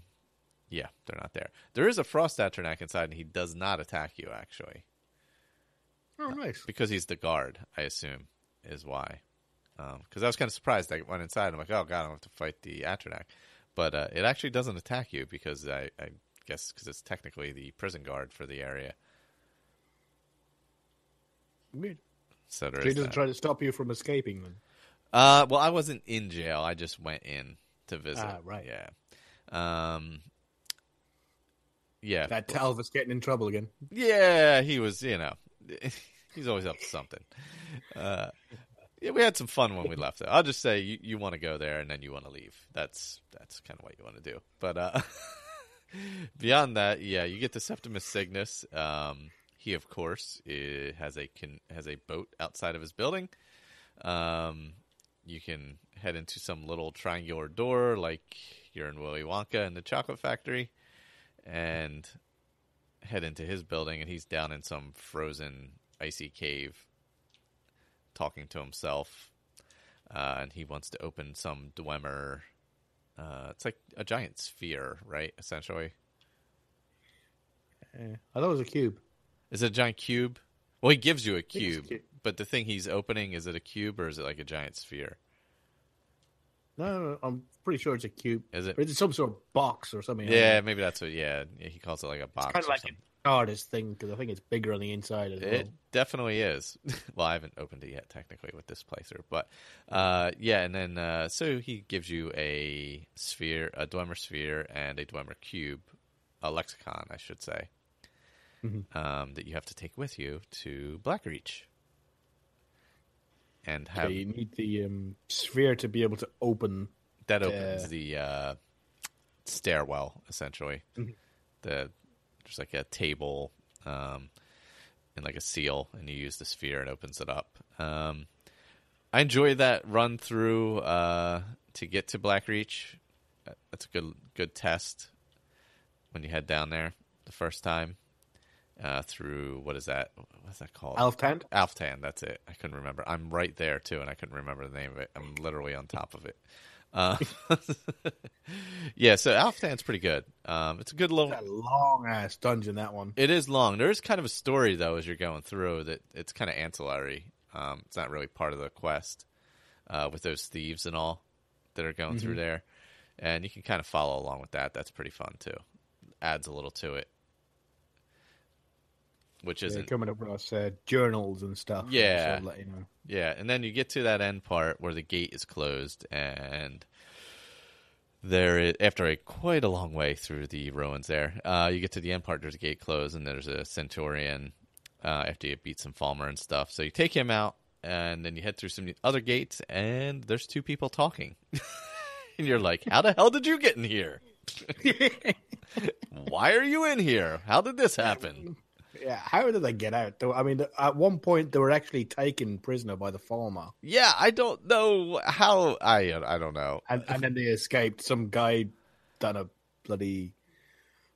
yeah, they're not there. There is a Frost Atronach inside, and he does not attack you actually Oh, nice. because he's the guard. I assume is why. Because I was kind of surprised. I went inside. I'm like, oh god, I don't have to fight the Atronach, but uh, it actually doesn't attack you because I, I guess because it's technically the prison guard for the area. Weird. So there So he doesn't that. try to stop you from escaping then. Uh, well, I wasn't in jail. I just went in to visit. Ah, right. Yeah. Um. Yeah. That Talvas getting in trouble again. Yeah, he was, you know, he's always up to something. Uh, yeah, we had some fun when we left. There. I'll just say you, you want to go there and then you want to leave. That's that's kind of what you want to do. But uh, beyond that, yeah, you get to Septimus Signus. Um, he, of course, i has a can, has a boat outside of his building. Um, you can head into some little triangular door, like you're in Willy Wonka in the chocolate factory, and head into his building. And he's down in some frozen, icy cave, talking to himself. Uh, and he wants to open some Dwemer. Uh, it's like a giant sphere, right? Essentially, Yeah. I thought it was a cube. is it a giant cube? Well, he gives you a it's a cube, cube. but the thing he's opening is it a cube or is it like a giant sphere? No, no, no, I'm pretty sure it's a cube. Is it? Or it's some sort of box or something. Yeah, maybe that's what. Yeah, yeah, he calls it like a box. It's kind of like something. an artist thing because I think it's bigger on the inside as It well. definitely is. well, I haven't opened it yet, technically, with this placer, but uh, yeah. And then uh, so he gives you a sphere, a Dwemer sphere, and a Dwemer cube, a lexicon, I should say, Mhm. um, that you have to take with you to Blackreach. And have you need the um, sphere to be able to open. that opens the uh, stairwell essentially. Mhm. The there's like a table um, and like a seal, and you use the sphere and opens it up. Um, I enjoy that run through uh, to get to Blackreach. That's a good good test when you head down there the first time uh, through what is that? What's that called? Alftand? Alftand, that's it. I couldn't remember. I'm right there too, and I couldn't remember the name of it. I'm literally on top of it. Uh, yeah, so Alftand's pretty good. Um, it's a good little. Long ass dungeon, that one. It is long. There is kind of a story though as you're going through that it's kind of ancillary. Um, it's not really part of the quest uh, with those thieves and all that are going through there, and you can kind of follow along with that. That's pretty fun too. Adds a little to it, which isn't coming up us uh, journals and stuff. Yeah. Let you know. Yeah, and then you get to that end part where the gate is closed, and there, is, after a quite a long way through the ruins, there, uh, you get to the end part. There's a gate closed, and there's a Centurion. Uh, after you beat some Falmer and stuff, so you take him out, and then you head through some other gates, and there's two people talking, and you're like, "How the hell did you get in here? Why are you in here? How did this happen?" Yeah, how did they get out? I mean, at one point they were actually taken prisoner by the Falmer, Yeah, I don't know how. I I don't know. and, and then they escaped. Some guy done a bloody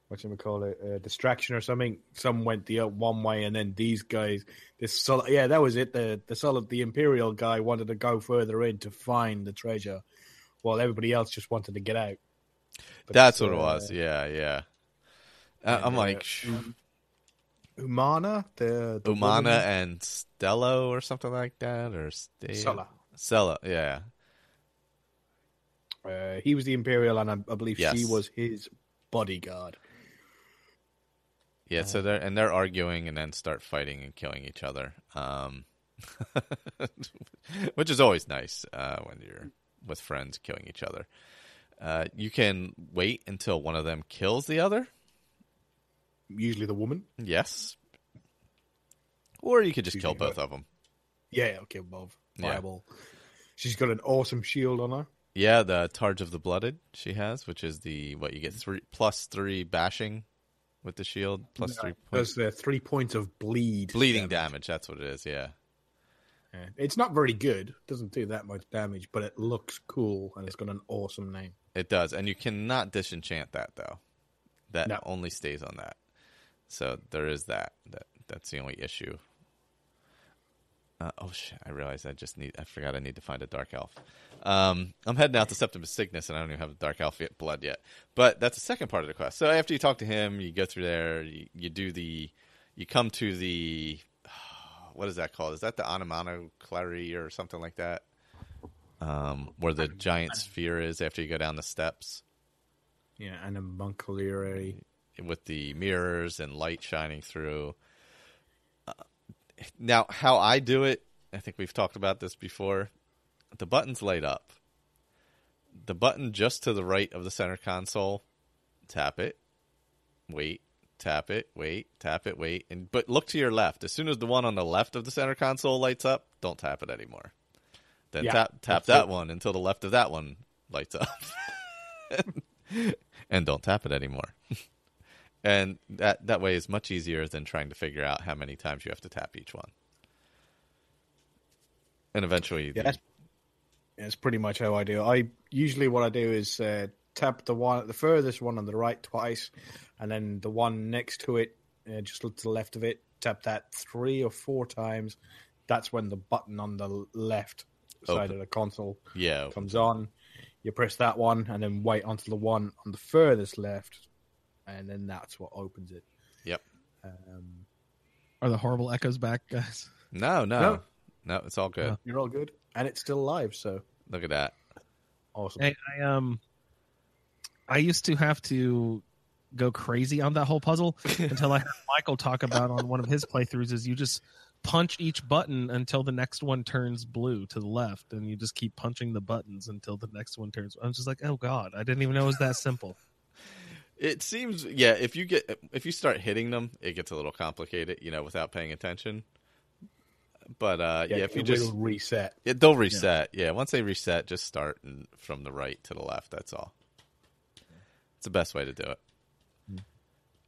what you call it, a distraction or something. Some went the uh, one way, and then these guys, this sol- yeah, that was it. The the solid the imperial guy wanted to go further in to find the treasure, while everybody else just wanted to get out. But, That's what it uh, was. Yeah, yeah. Uh, I'm uh, like sh- Umana, the, the Umana woman- and Stello or something like that, or Ste- Sulla. Stella, yeah. Uh, he was the imperial, and I, I believe she was his bodyguard. Yeah, so they're and they're arguing and then start fighting and killing each other. Um which is always nice uh when you're with friends killing each other. Uh you can wait until one of them kills the other. Usually the woman. Yes. Or you could just kill Usually both of them. Yeah, okay, both. Yeah. She's got an awesome shield on her. Yeah, the Targe of the Blooded she has, which is the what you get mm-hmm. three plus three bashing with the shield, plus three points. The three points of bleed. bleeding damage. That's what it is. Yeah, Yeah. It's not very good. Doesn't do that much damage, but it looks cool and it's got an awesome name. it does, and you cannot disenchant that though. That No. only stays on that. So there is that. That that's the only issue. Uh, oh shit! I realized I just need. I forgot I need to find a dark elf. Um, I'm heading out to Septimus Cygnus, and I don't even have a dark elf yet, blood yet. But that's the second part of the quest. So after you talk to him, you go through there. You, you do the. You come to the. What is that called? Is that the Anamano Clary or something like that? Um, where the giant sphere is after you go down the steps Yeah, and a Moncalieri. With the mirrors and light shining through. Uh, now, how I do it, I think we've talked about this before. The buttons light up. The button just to the right of the center console, tap it, wait, tap it, wait, tap it, wait, and but look to your left. As soon as the one on the left of the center console lights up, don't tap it anymore. Then Yeah, tap tap that it. one until the left of that one lights up, and don't tap it anymore. and that that way is much easier than trying to figure out how many times you have to tap each one. And eventually, Yeah, that's, that's pretty much how I do. I usually what I do is uh, tap the one, the furthest one on the right twice, and then the one next to it, uh, just to the left of it, tap that three or four times. That's when the button on the left side Open. of the console yeah, comes on. You press that one, and then wait until the one on the furthest left, and then that's what opens it. Yep. Um, Are the horrible echoes back, guys? no, no, No. no, it's all good. Oh. you're all good, and it's still live, so Look at that. awesome. Hey, I um, I used to have to go crazy on that whole puzzle until I heard Michael talk about on one of his playthroughs. Is you just punch each button until the next one turns blue to the left, and you just keep punching the buttons until the next one turns. I was just like, oh god, I didn't even know it was that simple. It seems, yeah. If you get, if you start hitting them, it gets a little complicated, you know, without paying attention. But uh, yeah, if you just, reset. it, they'll reset. Yeah. once they reset, just start and from the right to the left. That's all. It's the best way to do it. Hmm.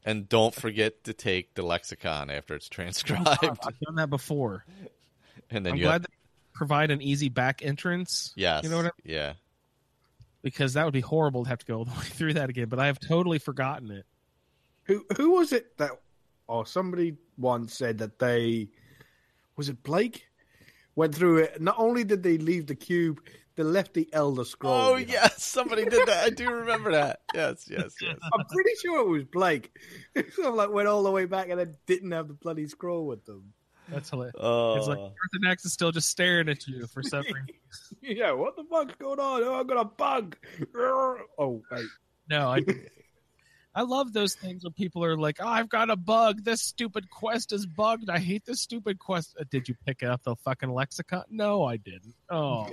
And don't forget to take the lexicon after it's transcribed, I've done that before. and then I'm you glad have, they provide an easy back entrance. yes, you know what I mean? yeah. Because that would be horrible to have to go all the way through that again. But I have totally forgotten it. Who who was it that? Or somebody once said that they was it Blake went through it. Not only did they leave the cube, they left the Elder Scroll. Oh behind. yes, somebody did that. I do remember that. Yes, yes, yes. I'm pretty sure it was Blake. sort of like went all the way back and then didn't have the bloody scroll with them. That's hilarious. Oh, It's like Paarthurnax is still just staring at you for reason. Yeah, what the fuck's going on? Oh, I got a bug. Oh, wait. No, I I love those things when people are like, "Oh, I've got a bug. This stupid quest is bugged. I hate this stupid quest." Uh, did you pick up the fucking lexicon? No, I didn't. Oh,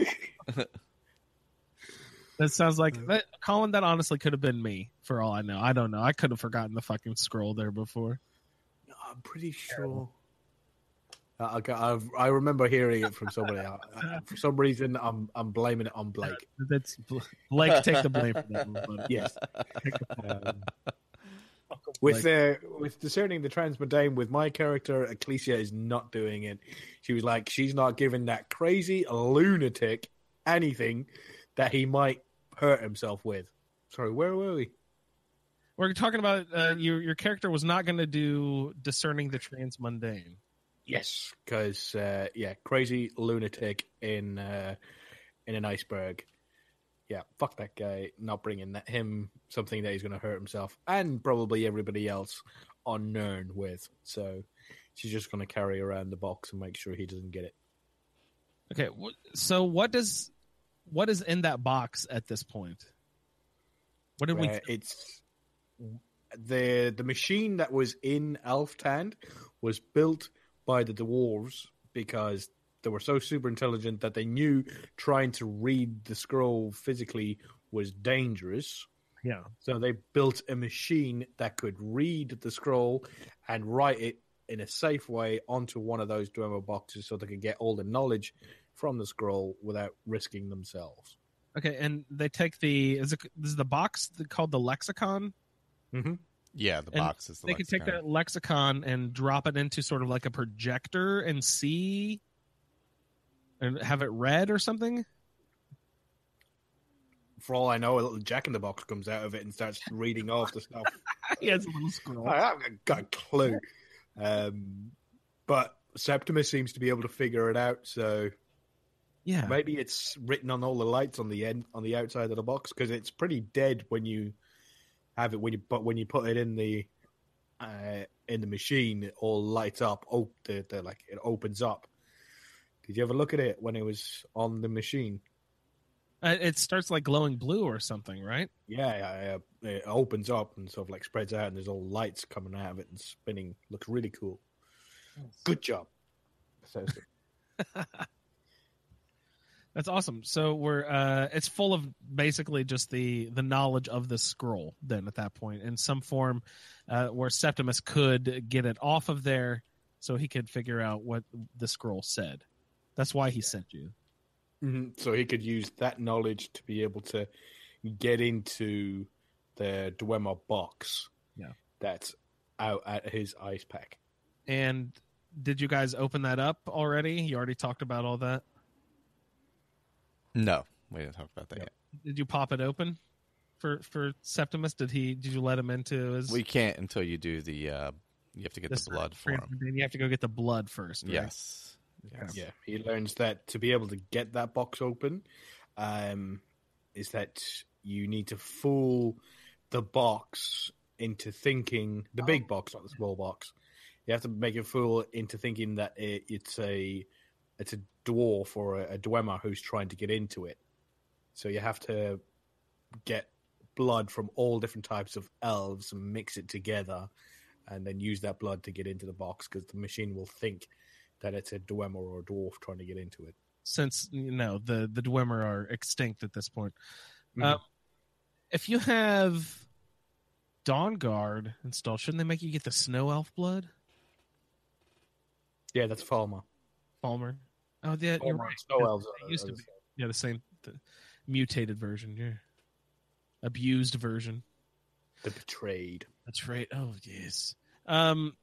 that sounds like that, Colin. That honestly could have been me, for all I know. I don't know. I could have forgotten the fucking scroll there before. No, I'm pretty sure. I, I, I remember hearing it from somebody. Uh, For some reason, I'm I'm blaming it on Blake. That's Blake. Take the blame for that. one, buddy. Yes. Um, with uh, with discerning the transmundane with my character Ecclesia is not doing it. She was like she's not giving that crazy lunatic anything that he might hurt himself with. Sorry, where were we? We're talking about uh, your your character was not going to do discerning the transmundane. Yes, because uh, yeah, crazy lunatic in uh, in an iceberg. Yeah, fuck that guy. Not bringing that him something that he's going to hurt himself and probably everybody else on Nirn with. So she's just going to carry around the box and make sure he doesn't get it. Okay, so what does what is in that box at this point? What did we? Uh, it's the the machine that was in Alftand was built by the dwarves because they were so super intelligent that they knew trying to read the scroll physically was dangerous. Yeah, So they built a machine that could read the scroll and write it in a safe way onto one of those Dwemer boxes so they could get all the knowledge from the scroll without risking themselves. Okay, and they take the is it this is the box called the lexicon. Mm-hmm. Yeah. The And box is the they could take that lexicon and drop it into sort of like a projector and see and have it read or something. For all I know, a little Jack in the Box comes out of it and starts reading off the stuff. he has a little scroll. I haven't got a clue. Um, but Septimus seems to be able to figure it out. So Yeah, maybe it's written on all the lights on the end on the outside of the box because it's pretty dead when you have it. When you but when you put it in the uh, in the machine, it all lights up. Oh, the, the like it opens up. Did you ever look at it when it was on the machine? Uh, it starts like glowing blue or something, right? Yeah, yeah, yeah. It opens up and sort of like spreads out, and there's all lights coming out of it and spinning. Looks really cool. Good job. That's awesome. So we're uh it's full of basically just the the knowledge of the scroll then at that point in some form uh where Septimus could get it off of there so he could figure out what the scroll said. That's why he sent you. hmm So he could use that knowledge to be able to get into the Dwemer box. Yeah. That's out at his ice pack. And did you guys open that up already? You already talked about all that. No, we didn't talk about that Yep. yet. Did you pop it open for for Septimus? Did he did you let him into his We can't until you do the. Uh, you have to get this the blood for him. Then you have to go get the blood first. Right? Yes. Okay. Yeah, he learns that to be able to get that box open, um, is that you need to fool the box into thinking the big box, not the small box. You have to make it fool into thinking that it, it's a it's a dwarf or a, a dwemer who's trying to get into it. So you have to get blood from all different types of elves and mix it together, and then use that blood to get into the box because the machine will think that it's a dwemer or a dwarf trying to get into it. Since you know the the Dwemer are extinct at this point. Mhm. Uh, if you have Dawnguard installed, shouldn't they make you get the Snow Elf blood? Yeah, that's Falmer. Falmer. Oh, yeah, you're right. Snow because elves they used to be. Yeah, the same, the mutated version. Yeah, abused version. The betrayed. That's right. Oh, yes. Um,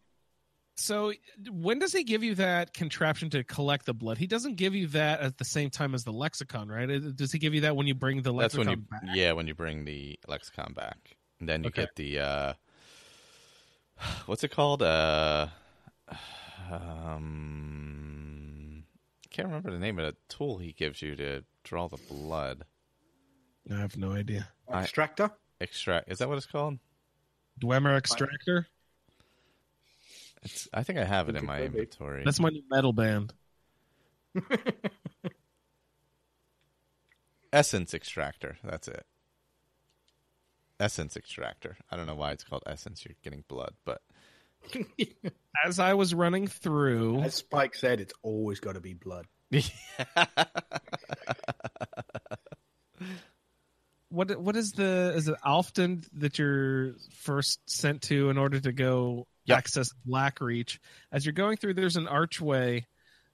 so when does he give you that contraption to collect the blood? He doesn't give you that at the same time as the lexicon, right? Uh, Does he give you that when you bring the That's lexicon when you. back? Yeah, when you bring the lexicon back, and then you Okay. get the. uh What's it called? Uh Um. Can't remember the name of the tool he gives you to draw the blood. I have no idea. I- Extractor? Extract. Is that what it's called? Dwemer extractor. It's. I think I have it in my could inventory. That's my new metal band. Essence extractor. That's it. Essence extractor. I don't know why it's called essence. You're getting blood, but As I was running through, As Spike said, it's always got to be blood. what what is the is it Alftand that you're first sent to in order to go Yep. access Blackreach? As you're going through, there's an archway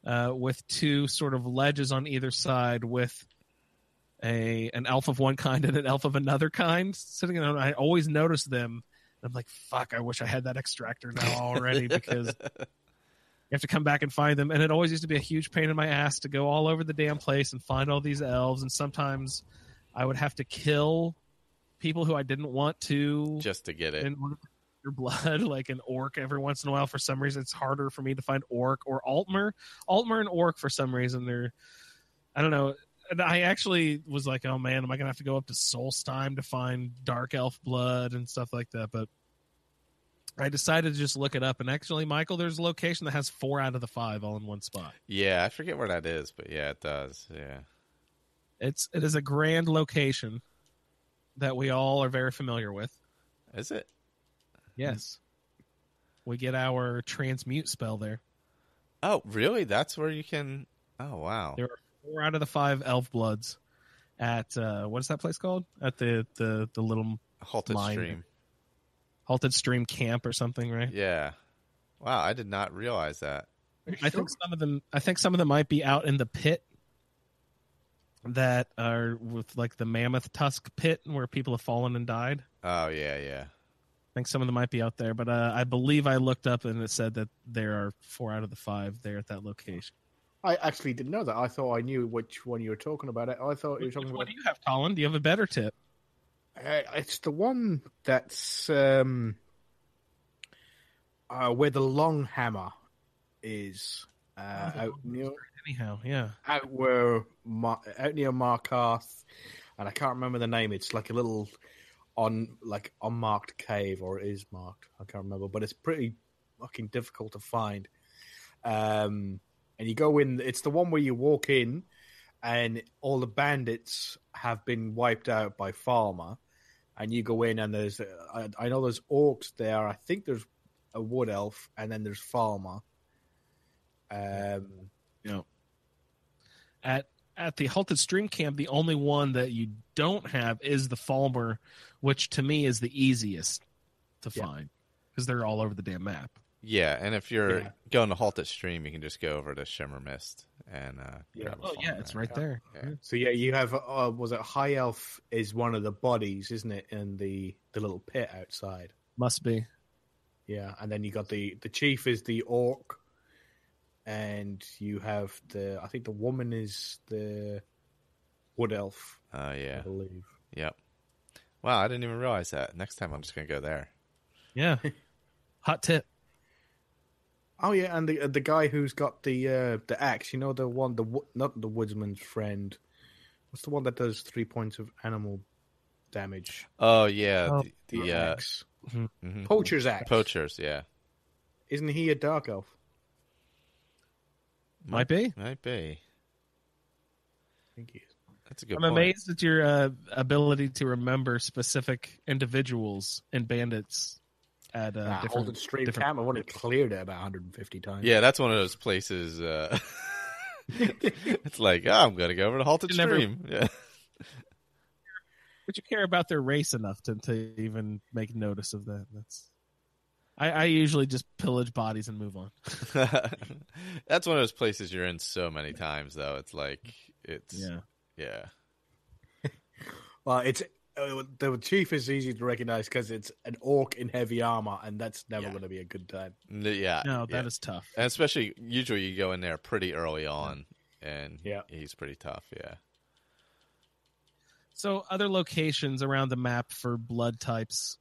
uh, with two sort of ledges on either side with a an elf of one kind and an elf of another kind sitting on. I always notice them. I'm like, fuck! I wish I had that extractor now already because you have to come back and find them. And it always used to be a huge pain in my ass to go all over the damn place and find all these elves. And sometimes I would have to kill people who I didn't want to just to get it. in order to your blood, like an orc every once in a while. For some reason, it's harder for me to find orc or Altmer. Altmer and orc, for some reason, they're, I don't know. And I actually was like, oh man, am I going to have to go up to Solstheim to find dark elf blood and stuff like that? But I decided to just look it up. And actually, Michael, there's a location that has four out of the five all in one spot. Yeah, I forget where that is, but yeah, it does. Yeah. It's it is a grand location that we all are very familiar with. Is it? Yes. We get our transmute spell there. Oh, really? That's where you can. Oh, wow. There are four out of the five elf bloods at uh what is that place called? At the the the little Halted mine. stream. halted stream camp or something, right? Yeah. Wow, I did not realize that. I think some of them I think some of them might be out in the pit that are with like the mammoth tusk pit where people have fallen and died. Oh, yeah, yeah. I think some of them might be out there, but uh, I believe I looked up and it said that there are four out of the five there at that location. I actually didn't know that. I thought I knew which one you were talking about. I thought you were talking What about. do you have, Colin? Do you have a better tip? Uh, it's the one that's um, uh, where the long hammer is. Uh, Oh, out near Anyhow, yeah. out where Mar- out near Markarth, and I can't remember the name. It's like a little on like unmarked cave, or it is marked. I can't remember, but it's pretty fucking difficult to find. Um, and you go in. It's the one where you walk in, and all the bandits have been wiped out by Falmer, and you go in, and there's I, I know there's orcs there. I think there's a wood elf, and then there's Falmer. Um, At at the halted stream camp, the only one that you don't have is the Falmer, which to me is the easiest to Yeah. find because they're all over the damn map. Yeah, and if you're Yeah. going to halted stream, you can just go over to Shimmermist and uh, Yeah. grab a Oh yeah, Falmer. it's right there. Yeah. So yeah, you have uh, was it High Elf is one of the bodies, isn't it, in the the little pit outside? Must be. Yeah, and then you got the the chief is the orc, and you have the I think the woman is the wood elf, Oh I yeah, believe. yep. Wow, I didn't even realize that. Next time, I'm just gonna go there. Yeah. Hot tip. Oh yeah, and the the guy who's got the uh, the axe, you know the one the wo- not the woodsman's friend. What's the one that does three points of animal damage? Oh yeah, Oh, the, the uh, axe, mhm. poacher's axe. poachers. Yeah, Isn't he a dark elf? Might be. might be. I think he is. That's a good. I'm point. amazed at your uh, ability to remember specific individuals and bandits at uh, Ah, different. Halted Stream different- Camp. I've only cleared it about 150 times. Yeah, that's one of those places. Uh, it's like oh, I'm gonna go over to halted You never- stream. Yeah. But you care about their race enough to, to even make notice of that. That's. I, I usually just pillage bodies and move on. That's one of those places you're in so many times, though. It's like it's Yeah. yeah. Well, it's the chief is easy to recognize because it's an orc in heavy armor, and that's never Yeah. going to be a good time. Yeah. No, yeah. that is tough. and especially usually you go in there pretty early on, and Yeah. he's pretty tough. Yeah. So, other locations around the map for blood types.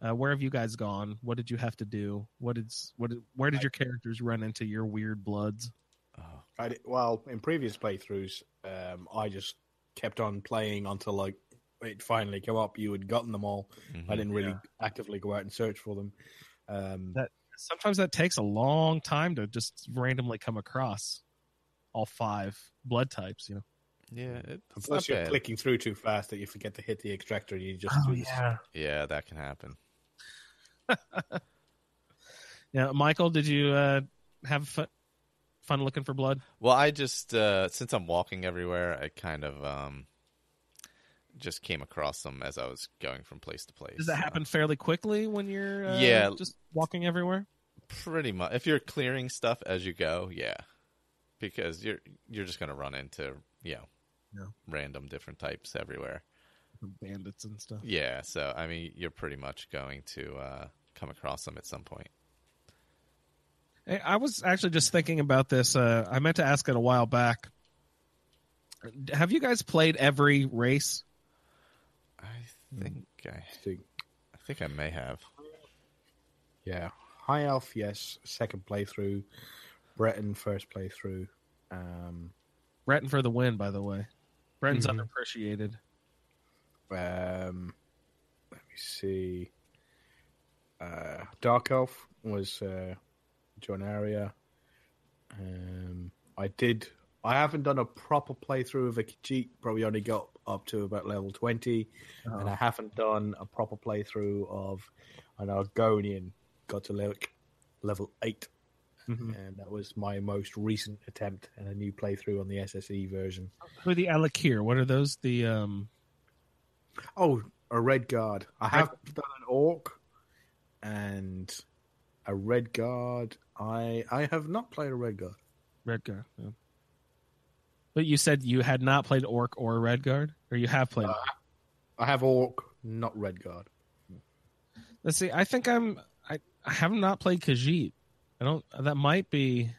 Uh, where have you guys gone? What did you have to do? What did what? Where did your characters run into your weird bloods? Oh, I di- well, in previous playthroughs, um, I just kept on playing until like it finally came up. You had gotten them all. mhm. I didn't really Yeah. actively go out and search for them. Um, That- Sometimes that takes a long time to just randomly come across all five blood types. You know. Yeah. It's plus, you're bad. clicking through too fast that you forget to hit the extractor. and You just Oh, do this. Yeah, that can happen. Yeah, Michael, did you uh, have fun, fun looking for blood? Well, I just uh since I'm walking everywhere, I kind of um just came across them as I was going from place to place. Does that so- happen fairly quickly when you're uh, Yeah. just walking everywhere? Pretty much. If you're clearing stuff as you go, yeah, because you're you're just gonna run into you know Yeah. random different types everywhere. Bandits and stuff. Yeah, so I mean, you're pretty much going to uh, come across them at some point. I was actually just thinking about this. Uh, I meant to ask it a while back. Have you guys played every race? I think I, think I think I may have. Yeah. High Elf, yes. Second playthrough. Breton, first playthrough. Um, Breton for the win, by the way. Breton's Mhm. unappreciated. um, let me see. Uh, Dark Elf was uh, John Aria. Um, I did. I haven't done a proper playthrough of a Khajiit. Probably only got up to about level 20 and I haven't done a proper playthrough of an Argonian. Got to level level 8 Mhm. and that was my most recent attempt at a new playthrough on the SSE version. Who are the Alik'r? What are those? The um. Oh, a red guard. I have done an orc and a red guard. I I have not played a red guard. Red Guard. yeah. But you said you had not played Orc or Red Guard, or you have played. Uh, I have orc, not red guard. Let's see. I think I'm. I, I have not played Khajiit. I don't. That might be.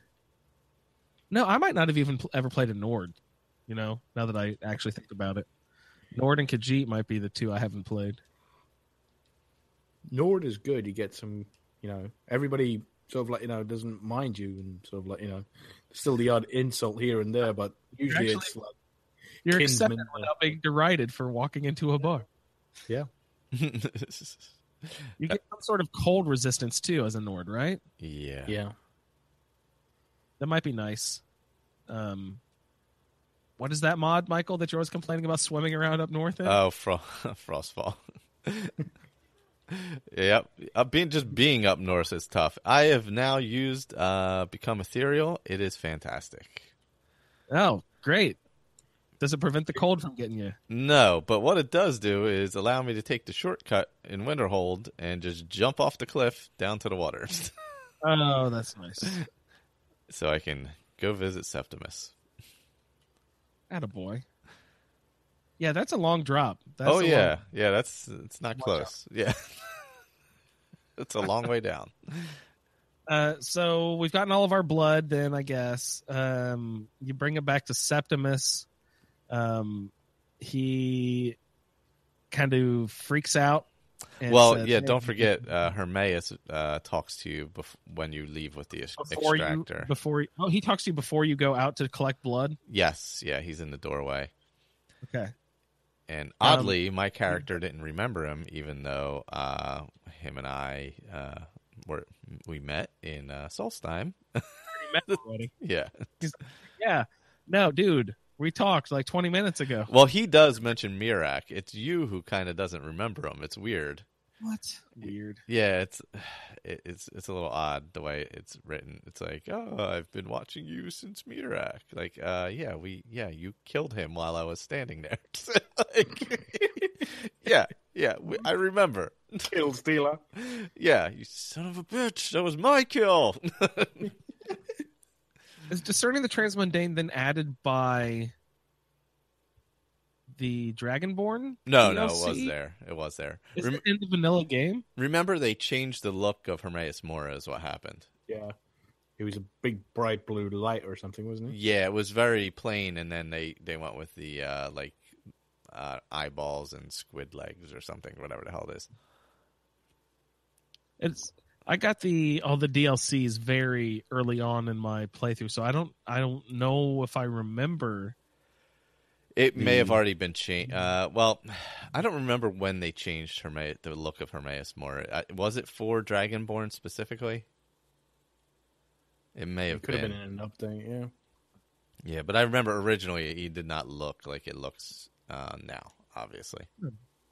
No, I might not have even ever played a Nord. You know, now that I actually think about it, Nord and Khajiit might be the two I haven't played. Nord is good. You get some, you know, everybody sort of like you know doesn't mind you and sort of like you know, still the odd insult here and there, but usually Actually- it's like You're Kinsman, accepted without being derided for walking into a bar. yeah. You get some sort of cold resistance too as a Nord, right? yeah. Yeah. That might be nice. Um, what is that mod, Michael, that you're always complaining about swimming around up north in? Oh, fro- Frostfall. yep. Uh, being just being up north is tough. I have now used uh, Become Ethereal. It is fantastic. oh, great. Does it prevent the cold from getting you? No, but what it does do is allow me to take the shortcut in Winterhold and just jump off the cliff down to the water, Oh, that's nice. so I can go visit Septimus. Attaboy. Yeah, that's a long drop. That's oh yeah, long- yeah. That's it's not Watch close. Yeah, it's a long way down. Uh, so we've gotten all of our blood. Then I guess um, you bring it back to Septimus. Um, he kind of freaks out. well, says, yeah. "Hey, Don't forget, uh, Hermaeus uh, talks to you bef- when you leave with the ex- before you extractor. before you, oh he talks to you before you go out to collect blood. yes, yeah. He's in the doorway. Okay. And Um, oddly, my character didn't remember him, even though uh, him and I uh, were we met in uh, Solstheim. already. yeah. Yeah. No, dude, we talked like 20 minutes ago. Well, he does mention Miraak. It's you who kind of doesn't remember him. It's weird. What? Weird. Yeah, it's it, it's it's a little odd the way it's written. It's like, oh, I've been watching you since Miraak. Like, uh, yeah, we, yeah, you killed him while I was standing there. like, yeah, yeah, we, I remember. Kill stealer. Yeah, you son of a bitch. That was my kill. Is discerning the transmundane then added by the Dragonborn? no, no, it was there. It was there. Is Rem- it in the vanilla game? remember, they changed the look of Hermaeus Mora. Is what happened. Yeah. He was a big bright blue light or something, wasn't he? Yeah, it was very plain, and then they they went with the uh, like uh, eyeballs and squid legs or something, whatever the hell it is. It's I got the all the DLCs very early on in my playthrough, so I don't I don't know if I remember. It may have already been changed. Uh, well, I don't remember when they changed Hermaeus, the look of Hermaeus Mora. Uh, was it for Dragonborn specifically? It may have It could been. have been an update, yeah. Yeah, but I remember originally he did not look like it looks uh, now. Obviously,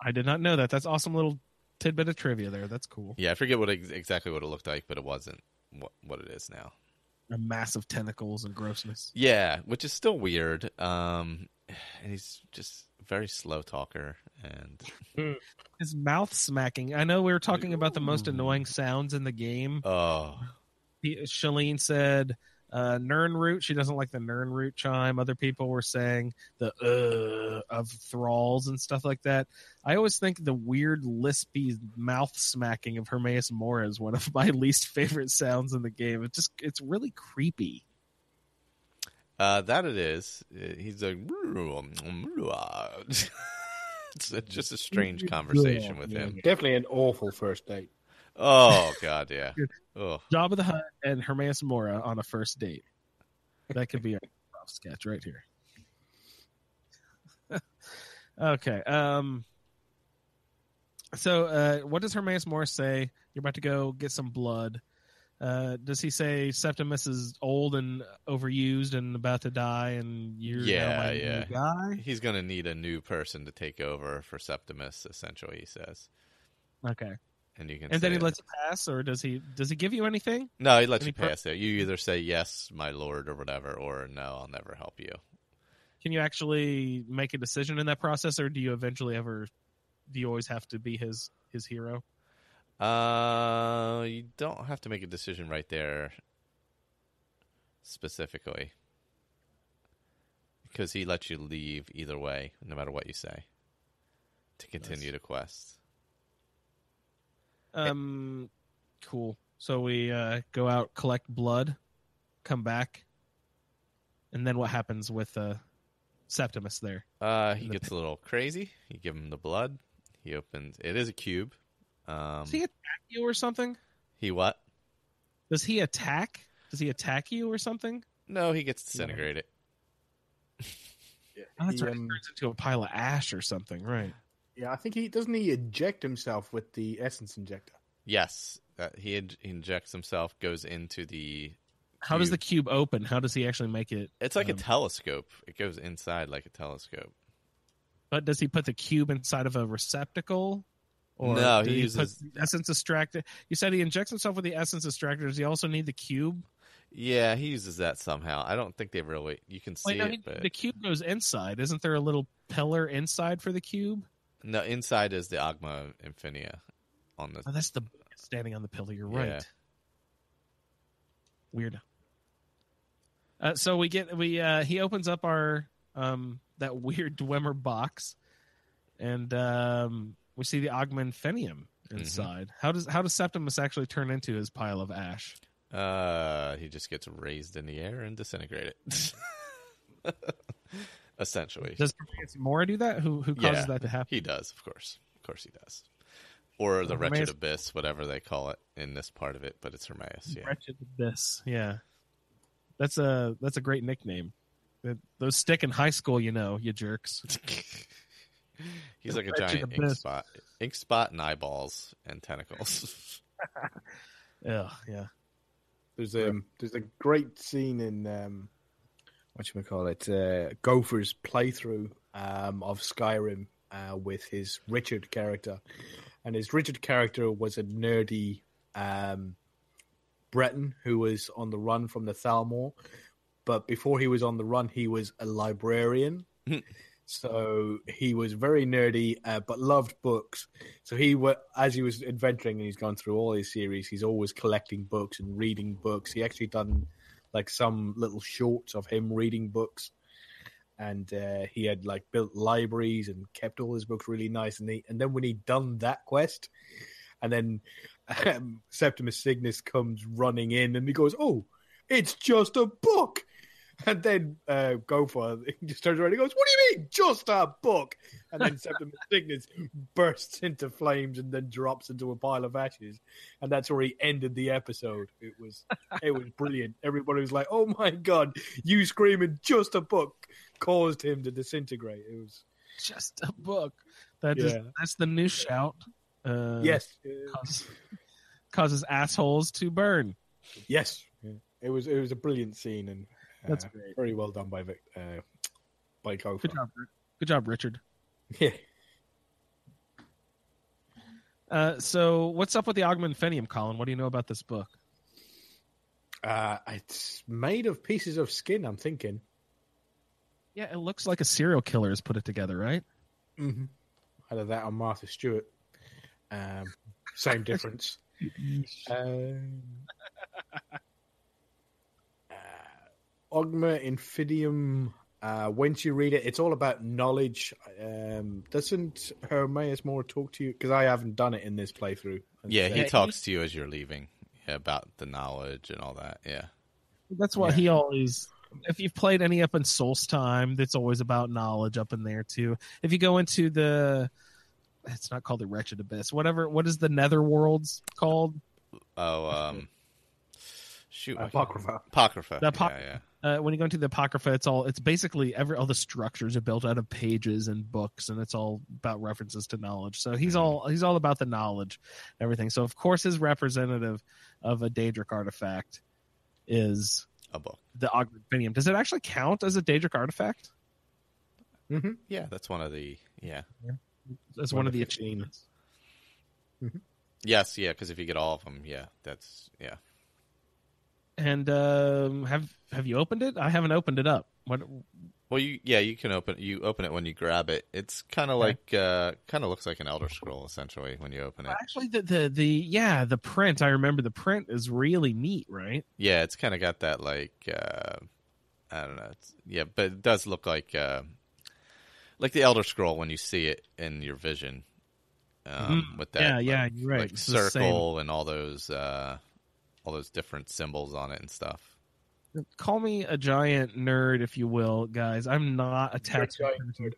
I did not know that. That's awesome little tidbit of trivia there. That's cool. yeah, I forget what ex- exactly what it looked like, but it wasn't what what it is now. The massive tentacles and grossness. Yeah, which is still weird. Um, he's just very slow talker, and His mouth smacking. I know we were talking about the most annoying sounds in the game. oh, he, Shalene said uh, Nirnroot. She doesn't like the Nirnroot chime. Other people were saying the uh of thralls and stuff like that. I always think the weird lispy mouth smacking of Hermaeus Mora is one of my least favorite sounds in the game. It just it's really creepy. Uh, that it is. Uh, He's like, it's a- just a strange conversation with him. Definitely an awful first date. Oh God, yeah. Oh, Jabba the Hutt and Hermaeus Mora on a first date. That could be a rough sketch right here. okay. Um. So, uh, what does Hermaeus Mora say? You're about to go get some blood. Uh, does he say Septimus is old and overused and about to die, and you're Yeah, yeah. guy? he's gonna need a new person to take over for Septimus. Essentially, he says, Okay. and you can. And then he it. lets you pass, or does he? Does he give you anything? No, he lets any you per- pass it. You either say yes, my lord, or whatever, or no, I'll never help you. Can you actually make a decision in that process, or do you eventually ever? Do you always have to be his his hero? Uh, you don't have to make a decision right there specifically because he lets you leave either way, no matter what you say, to continue the quest. Um, cool. So we uh, go out, collect blood, come back, and then what happens with uh, Septimus there? Uh, he the gets a little crazy. You give him the blood. He opens. It is a cube. Um, Does he attack you or something? he what? Does he attack? Does he attack you or something? No, he gets disintegrated. Oh, that's He, right. He um, turns into a pile of ash or something, right? yeah, I think he doesn't he eject himself with the essence injector. Yes, uh, he, in- injects himself, goes into the. How does the cube. cube open? How does he actually make it? It's like a um, telescope. It goes inside like a telescope. But does he put the cube inside of a receptacle? Or No, did he uses- essence extractor. You said he injects himself with the essence extractor. Does he also need the cube? Yeah, he uses that somehow. I don't think they really. You can see Wait, no, it, he- but the cube goes inside. Isn't there a little pillar inside for the cube? no. Inside is the Oghma Infinium on the Oh, that's the standing on the pillar. You're right. Yeah. Weird. Uh, so we get we uh, he opens up our um, that weird Dwemer box, and um, we see the Oghma Infinium inside. How does how does Septimus actually turn into his pile of ash? Uh, he just gets raised in the air and disintegrated. Essentially, Does Hermaeus Mora do that? Who who causes Yeah. that to happen? he does. Of course, of course, he does. Or the wretched abyss, whatever they call it in this part of it, but it's Hermaeus. Yeah, Wretched Abyss. Yeah, that's a that's a great nickname. Those stick in high school, you know, you jerks. he's like a giant ink abyss. spot, ink spot, and eyeballs and tentacles. yeah, yeah. There's um there's a great scene in um what should we call it? Uh, Gopher's playthrough um of Skyrim uh, with his Richard character, and his Richard character was a nerdy um Breton who was on the run from the Thalmor, but before he was on the run, he was a librarian. So he was very nerdy, uh, but loved books. So he, wa as he was adventuring and he's gone through all his series, he's always collecting books and reading books. He actually done like some little shorts of him reading books, and uh, he had like built libraries and kept all his books really nice and neat. And then when he'd done that quest, and then um, Septimus Signus comes running in and he goes, "Oh, it's just a book." And then uh, Gopher he just turns around and goes, What do you mean, just a book? And then Septimus Signus bursts into flames and then drops into a pile of ashes. And that's where he ended the episode. It was it was brilliant. Everybody was like, Oh my god, you screaming just a book caused him to disintegrate. It was Just a book. That is Yeah. that's the new shout. Uh, yes. causes, causes assholes to burn. Yes. It was it was a brilliant scene and uh, That's great. very well done by Vic uh, by Gopher. Good job. Good job, Richard. Yeah. Uh, so, what's up with the Oghma Infinium, Colin? What do you know about this book? Uh, it's made of pieces of skin, I'm thinking. Yeah, it looks like a serial killer has put it together, right? Mm-hmm. Either that or Martha Stewart. Um, same difference. um, uh, Oghma Infinium. Uh, once you read it, it's all about knowledge. Um, doesn't Hermaeus Mora talk to you? Because I haven't done it in this playthrough. yeah, he talks to you as you're leaving yeah, about the knowledge and all that. Yeah, That's what Yeah. he always. If you've played any up in Solstheim, that's always about knowledge up in there too. If you go into the, it's not called the Wretched Abyss. Whatever. What is the Nether Worlds called? Oh, um, shoot, Apocrypha. Apocrypha. The apoc- yeah, yeah. Uh, when you go into the apocrypha it's all it's basically every all the structures are built out of pages and books and it's all about references to knowledge so he's all he's all about the knowledge and everything so of course his representative of a daedric artifact is A book. the Oghma Infinium does it actually count as a daedric artifact Mm-hmm. Yeah, that's one of the. Yeah. as one One of the achievements Yes, yeah, because if you get all of them, yeah, that's yeah. And um have have you opened it i haven't opened it up what Well, you yeah, you can open you open it when you grab it. It's kind of Okay. like uh kind of looks like an Elder Scroll essentially when you open it. actually the, the the yeah the print i remember the print is really neat right Yeah, it's kind of got that like uh I don't know. It's, yeah, but it does look like uh like the Elder Scroll when you see it in your vision. Um, Mhm. with that, Yeah, yeah, like- you're right. Like It's the same. circle and all those uh all those different symbols on it and stuff. call me a giant nerd if you will guys i'm not a tattoo person.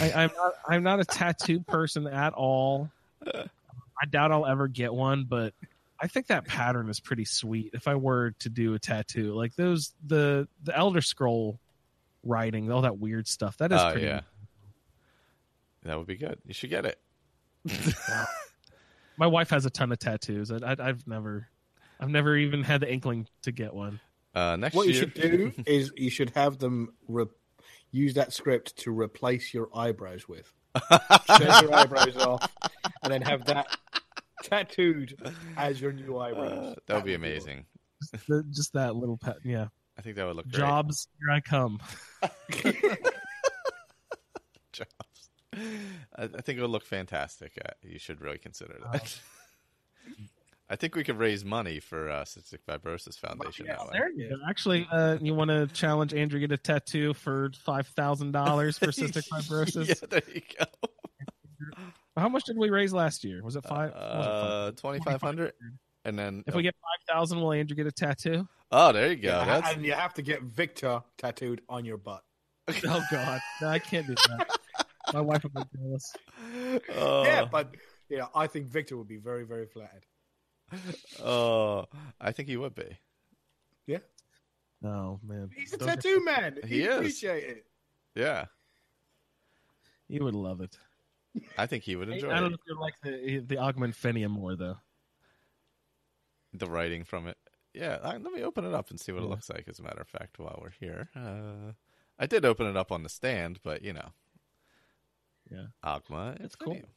I, i'm not i'm not a tattoo person at all i doubt i'll ever get one but i think that pattern is pretty sweet if i were to do a tattoo like those the the elder scroll writing all that weird stuff that is Oh pretty yeah, that would be good. You should get it. my wife has a ton of tattoos I, I, i've never i've never even had the inkling to get one Uh, next What you should do is you should have them re- use that script to replace your eyebrows with. Shave your eyebrows off, and then have that tattooed as your new eyebrows. Uh, that would be amazing. just, the, just that little pet. Yeah, I think that would look great. jobs. Here I come. Jobs. I, I think it would look fantastic. Uh, you should really consider that. I think we could raise money for uh, Cystic Fibrosis Foundation that way. There you go. Actually, uh, you want to challenge Andrew to get a tattoo for five thousand dollars for cystic fibrosis? yeah, there you go. How much did we raise last year? Was it five? Uh, twenty five hundred, and then If we get five thousand, will Andrew get a tattoo? oh, there you go. Yeah, That's and you have to get Victor tattooed on your butt. Oh God, no, I can't do that. My wife would be jealous. oh, Yeah, but yeah, I think Victor would be very, very flattered. Oh, I think he would be. Yeah, Oh man, he's a Don't tattoo man. He He is. appreciate it. Yeah, He would love it. I think he would enjoy I don't it. know if you like the the Oghma Infinium more though. the writing from it. Yeah, I, let me open it up and see what it Yeah. looks like. As a matter of fact, while we're here, uh, I did open it up on the stand, but you know, Yeah. Oghma, That's it's cool. cool.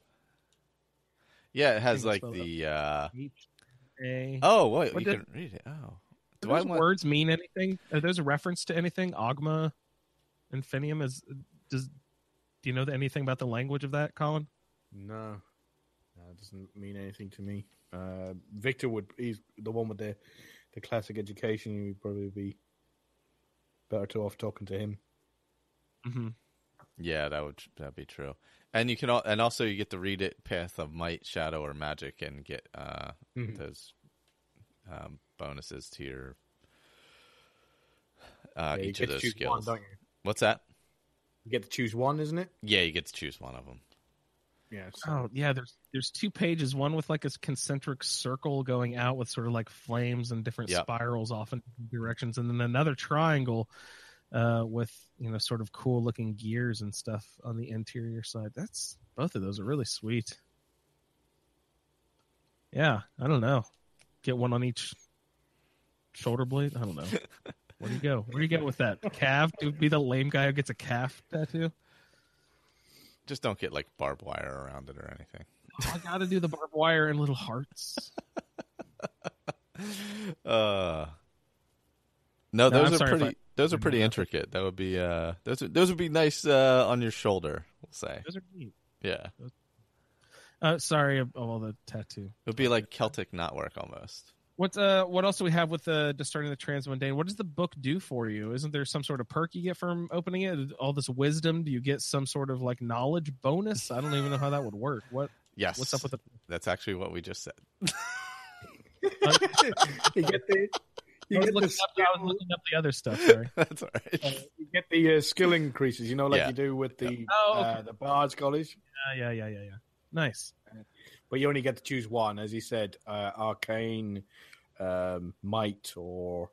Yeah, it has Think like it's the. uh H A. Oh, wait, What you did- can read it. Oh, Do do I those want? words mean anything? Are those a reference to anything? Oghma, Infinium is. Does do you know anything about the language of that, Colin? No, no, it doesn't mean anything to me. Uh, Victor would. He's the one with the the classic education. You'd probably be better to off talking to him. Mm-hmm. Yeah, that would that be true. And you can al- and also you get to read it path of might, shadow, or magic, and get uh Mhm. those um, bonuses to your Yeah, uh, you each get of those skills. one, don't you? What's that? You get to choose one, isn't it? Yeah, you get to choose one of them. Yeah. So, Oh yeah, there's there's two pages. One with like a concentric circle going out with sort of like flames and different Yep. spirals off in different directions, and then another triangle uh, with you know sort of cool looking gears and stuff on the interior side. That's both of those are really sweet. Yeah, I don't know. Get one on each shoulder blade. I don't know. Where do you go? Where do you go with that? Calf? Do be the lame guy who gets a calf tattoo? Just don't get like barbed wire around it or anything. Oh, I got to do the barbed wire and little hearts. Uh, No, those are pretty. I- those are pretty intricate. That would be uh, those are, those would be nice uh, on your shoulder. We'll say, Those are neat. yeah, Uh, sorry of all the tattoo. it would be like Celtic knotwork almost. What uh, what else do we have with the discerning the transmundane? What does the book do for you? Isn't there some sort of perk you get from opening it? All this wisdom, do you get some sort of like knowledge bonus? I don't even know how that would work. What Yes, what's up with the? That's actually what we just said. you get the you I was, get the, looking up, I was looking up the other stuff. Sorry. That's all right. uh, you get the uh, skill increases. You know, like Yeah. you do with the Oh, okay. uh, the Bard's College. yeah, yeah, yeah, yeah, yeah. Nice. But you only get to choose one, as he said, uh, arcane, um, might, or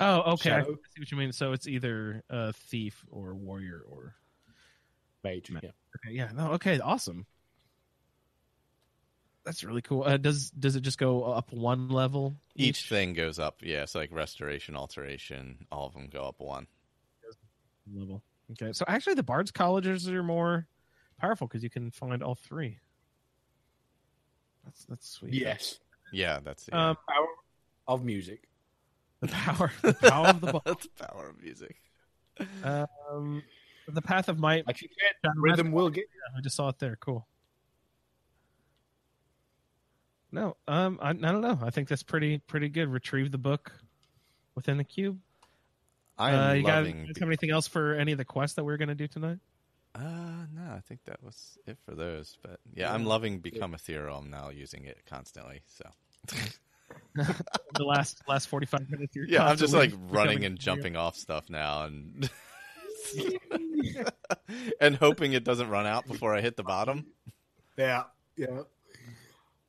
Oh, okay. I see what you mean. So it's either a thief or warrior or mage. Ma- Yeah. okay, yeah. No, okay, awesome. That's really cool. Uh, does does it just go up one level Each thing goes up. Yeah, it's like restoration, alteration. All of them go up one. level? Okay, so actually, the bards colleges are more powerful because you can find all three. That's that's sweet. Yes. Yeah, that's yeah. Um, Power of music. the power, the power of the ball. the power of music. Um, the path of might. Like you said, rhythm will get. I just saw it there. Cool. No, um, I, I don't know. I think that's pretty pretty good. Retrieve the book within the cube. I am uh, you got loving. you have anything else for any of the quests that we are going to do tonight? Uh, no, I think that was it for those. But yeah, I'm loving Become Ethereal. I'm now using it constantly. So the last last forty five minutes. You're yeah, I'm just like running and jumping off stuff now, and and hoping it doesn't run out before I hit the bottom. Yeah. Yeah.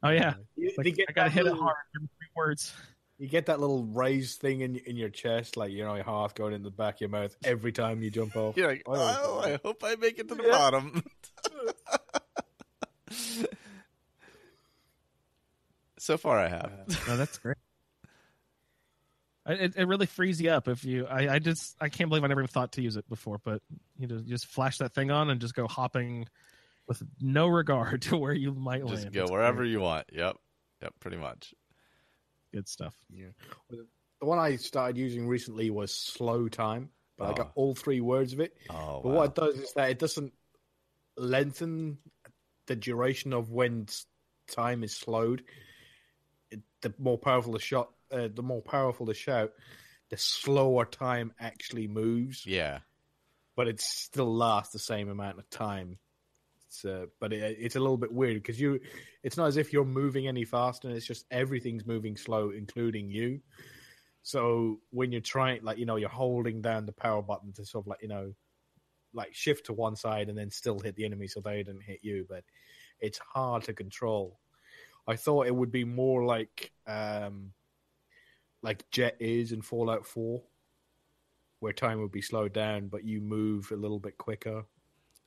Oh yeah, uh, You, Like, you get I gotta that hit it little- hard. every three words. You get that little raised thing in in your chest, like you know, your heart going in the back of your mouth every time you jump off. You're like, I oh, I hope I make it to the Yeah. bottom. so far, I have. Uh, no, that's great. It, it really frees you up if you. I, I just I can't believe I never even thought to use it before. But you know, just flash that thing on and just go hopping with no regard to where you might Just land. go It's wherever great. you want. Yep, yep, pretty much. good stuff. Yeah. The one I started using recently was slow time, but I got all three words of it. Oh, But wow. what it does is that it doesn't lengthen the duration of when time is slowed. It, the more powerful the shot, uh, the more powerful the shout, the slower time actually moves. yeah. But it still lasts the same amount of time. It's, uh, but it, it's a little bit weird because you, it's not as if you're moving any faster. And it's just everything's moving slow, including you. So when you're trying, like you know, you're holding down the power button to sort of like you know, like shift to one side and then still hit the enemy so they didn't hit you. But it's hard to control. I thought it would be more like um, like Jet is in Fallout Four, where time would be slowed down, but you move a little bit quicker.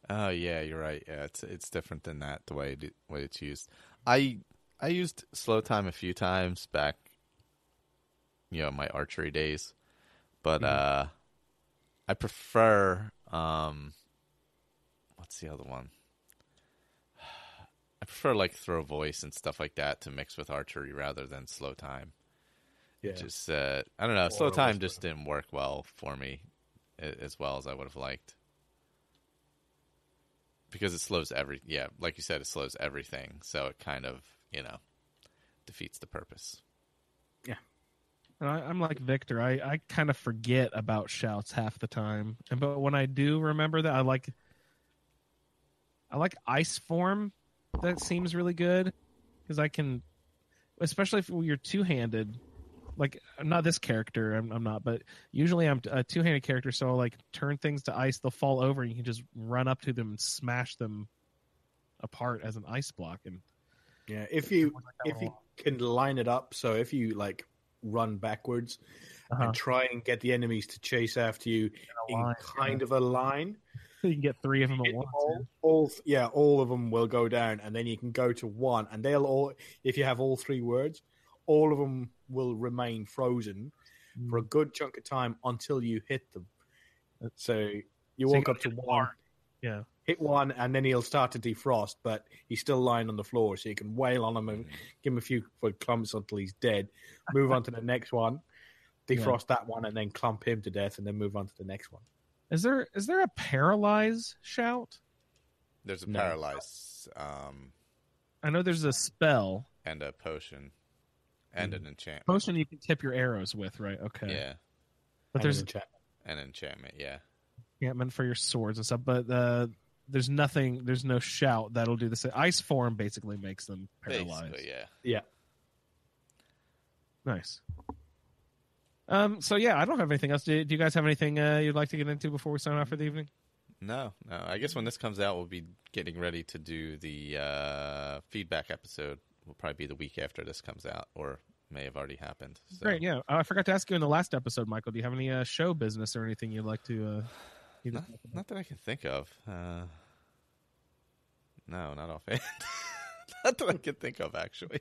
Oh yeah, you're right. Yeah, it's it's different than that the way it, way it's used. I I used slow time a few times back, you know, my archery days, but uh, I prefer um, what's the other one? I prefer like throw voice and stuff like that to mix with archery rather than slow time. Yeah, Just uh, I don't know, slow time just didn't work well for me as well as I would have liked because it slows every yeah like you said it slows everything so it kind of you know defeats the purpose Yeah, And I, I'm like Victor. I, I kind of forget about shouts half the time, and but when I do remember that, I like I like ice form. That seems really good because I can, especially if you're two handed. Like I'm not this character. I'm, I'm not, but usually I'm a two handed character. So I'll like turn things to ice. They'll fall over, and you can just run up to them and smash them apart as an ice block. And yeah. If you Like if you can line it up, so if you like run backwards Uh-huh. and try and get the enemies to chase after you in line, kind of a line, you can get three of them at once. all, all yeah, all of them will go down, and then you can go to one, and they'll all if you have all three words, all of them will remain frozen yeah. for a good chunk of time until you hit them. Uh, so you So walk you up to gotta one, hard. Yeah. hit one, and then he'll start to defrost, but he's still lying on the floor, so you can wail on him and hmm. give him a few foot clumps until he's dead. Move on to the next one, defrost that one, and then clump him to death, and then move on to the next one. Is there is there a paralyze shout? there's a No. paralyze um, I know there's a spell and a potion and an enchantment potion you can tip your arrows with, right? Okay. yeah But And there's an enchantment. an enchantment yeah enchantment for your swords and stuff, but uh, there's nothing. There's no shout that'll do the same. Ice form basically makes them paralyzed. basically yeah yeah. Nice. Um. So yeah, I don't have anything else. Do, do you guys have anything uh, you'd like to get into before we sign off for the evening? No, no. I guess when this comes out, we'll be getting ready to do the uh, feedback episode. Will probably be the week after this comes out, or may have already happened. So. Great. Yeah. Uh, I forgot to ask you in the last episode, Michael. Do you have any uh, show business or anything you'd like to? Uh, you'd Not, like to- not that I can think of. Uh, no, not offhand. not that I can think of, actually.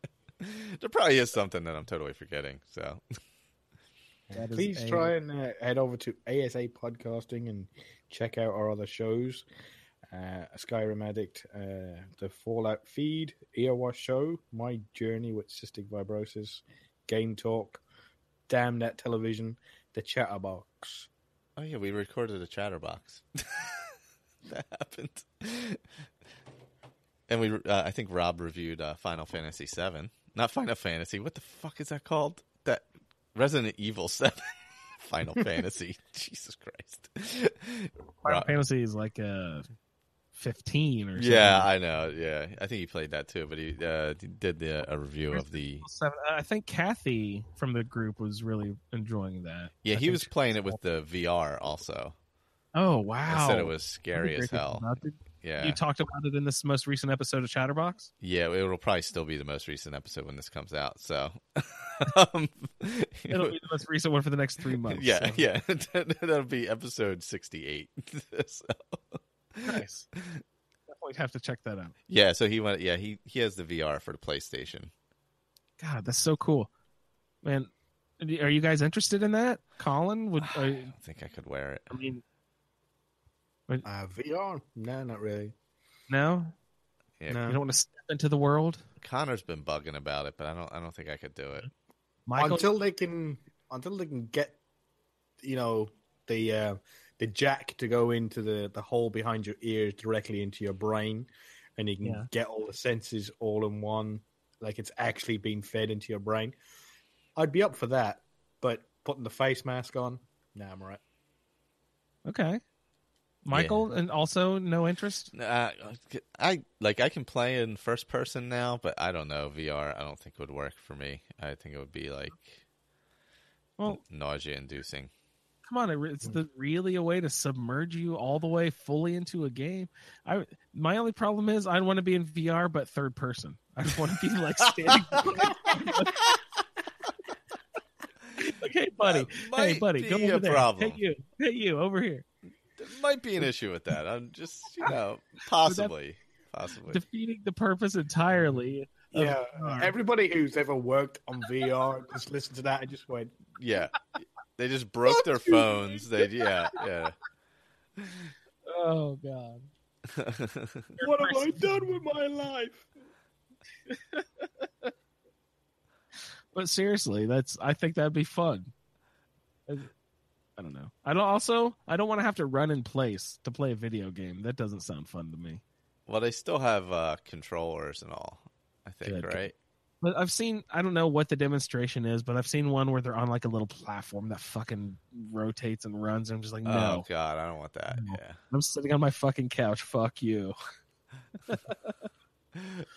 there probably is something that I'm totally forgetting. So Please a- try and uh, head over to ASA Podcasting and check out our other shows uh, a Skyrim addict, uh, the Fallout feed, Eowash show, my journey with cystic fibrosis, game talk, damn that television, the chatterbox. Oh yeah, we recorded a chatterbox. that happened, and we uh, I think Rob reviewed uh, Final Fantasy Seven, not Final Fantasy. What the fuck is that called? That Resident Evil Seven. Final Fantasy. Jesus Christ. Final Rob. Fantasy is like a 15 or something. Yeah, I know. Yeah. I think he played that too, but he uh, did the, a review of the. I think Kathy from the group was really enjoying that. Yeah, I he was playing was it with the VR also. Oh, wow. I said it was scary as hell. Yeah. You talked about it in this most recent episode of Chatterbox? Yeah, it'll probably still be the most recent episode when this comes out. So um, it'll be the most recent one for the next three months. Yeah, so. yeah. That'll be episode 68. so nice. Definitely have to check that out. yeah, so he went. Yeah, he he has the VR for the PlayStation. God, that's so cool, man. Are you guys interested in that? Colin would. I Are, don't think I could wear it. I mean, Uh, VR? No, not really. no. Yeah, No. You don't want to step into the world. Connor's been bugging about it, but I don't. I don't think I could do it. Michael, until they can until they can get you know the uh, the jack to go into the the hole behind your ears directly into your brain and you can Yeah. get all the senses all in one like it's actually being fed into your brain i'd be up for that but putting the face mask on nah i'm all right okay. Michael, and also no interest. Uh, I like. I can play in first person now, but I don't know VR. I don't think it would work for me. I think it would be like Well, nausea inducing. Come on, it's hmm. the really a way to submerge you all the way fully into a game. I my only problem is I want to be in VR but third person. I just want to be like standing. okay, buddy, hey buddy, go over there. problem. Hey you, hey you, over here. There might be an issue with that. I'm just, you know, possibly, possibly. Defeating the purpose entirely. yeah VR. everybody who's ever worked on vr just listened to that and just went Yeah, they just broke their phones. They, yeah, yeah. Oh god. what have i done with my life But seriously, that's I think that'd be fun. I I don't know. I don't also I don't want to have to run in place to play a video game. That doesn't sound fun to me. Well, they still have uh, controllers and all. I think, Good. right? But I've seen I don't know what the demonstration is, but I've seen one where they're on like a little platform that fucking rotates and runs. And I'm just like, no, Oh God, I don't want that. No. Yeah. I'm sitting on my fucking couch. Fuck you.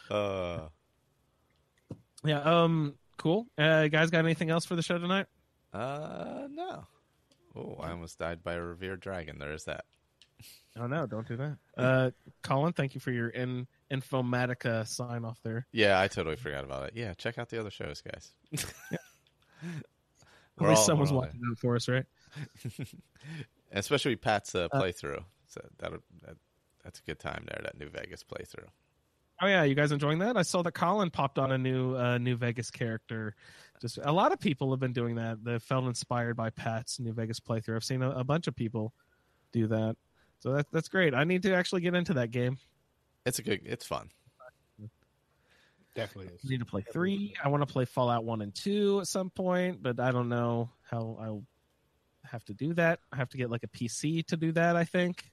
Uh, Yeah. Um. Cool. Uh, you guys got anything else for the show tonight? uh, no. Oh, I almost died by a revered dragon. There is that. Oh no! Don't do that. Uh, Colin, thank you for your in Infomatica sign off there. Yeah, I totally forgot about it. Yeah, check out the other shows, guys. At least all- someone's watching out for us, right? Especially Pat's uh, playthrough. So that, that that's a good time there. That New Vegas playthrough. Oh yeah, you guys enjoying that? I saw that Colin popped on a new uh, New Vegas character. Just a lot of people have been doing that. They felt inspired by Pat's New Vegas playthrough. I've seen a, a bunch of people do that, so that that's great. I need to actually get into that game. It's a good. It's fun. definitely I need to play three. I want to play Fallout one and two at some point, but I don't know how I'll have to do that. I have to get like a PC to do that. I think.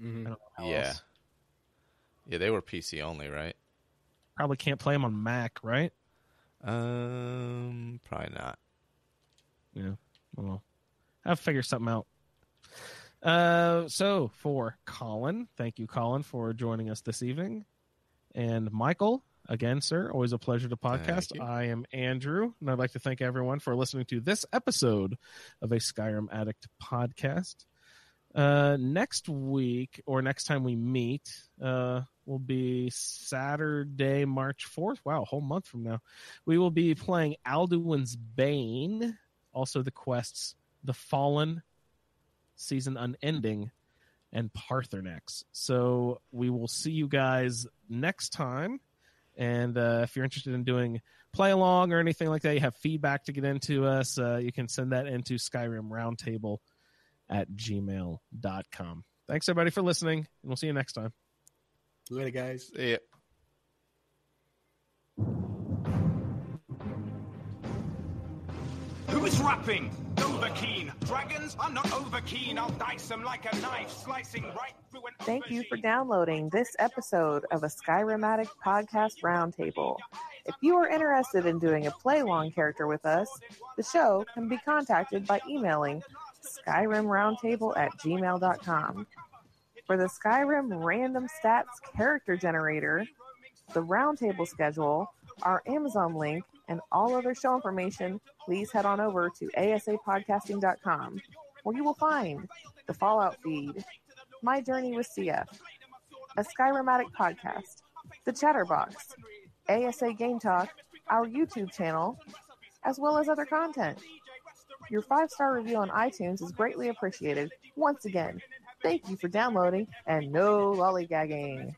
I Mhm. don't know yeah. else. Yeah, they were PC only, right? Probably can't play them on Mac, right? Um, probably not. Yeah. Well, I'll figure something out. Uh, so for Colin, thank you, Colin, for joining us this evening, and Michael. Again, sir, always a pleasure to podcast. I am Andrew, and I'd like to thank everyone for listening to this episode of a Skyrim Addict podcast. Uh, next week, or next time we meet, uh, will be Saturday, March 4th. Wow, a whole month from now. We will be playing Alduin's Bane, also the quests The Fallen, Season Unending, and Paarthurnax. So we will see you guys next time. And uh, if you're interested in doing play along or anything like that, you have feedback to get into us, uh, you can send that into Skyrim Roundtable at gmail.com. Thanks, everybody, for listening, and we'll see you next time. later guys See ya. Who is rapping? Overkeen. Dragons? I'm not overkeen. I'll dice them like a knife, slicing right through an Thank you for downloading this episode of a Skyrim Addict Podcast Roundtable. If you are interested in doing a play long character with us, the show can be contacted by emailing skyrimroundtable at gmail.com. For the Skyrim Random Stats Character Generator, the Roundtable schedule, our Amazon link, and all other show information, please head on over to asapodcasting.com, where you will find the Fallout feed, my Journey with CF, a Skyrim Addict podcast, The Chatterbox, ASA Game Talk, our YouTube channel, as well as other content. Your five star review on iTunes is greatly appreciated. Once again, thank you for downloading and no lollygagging.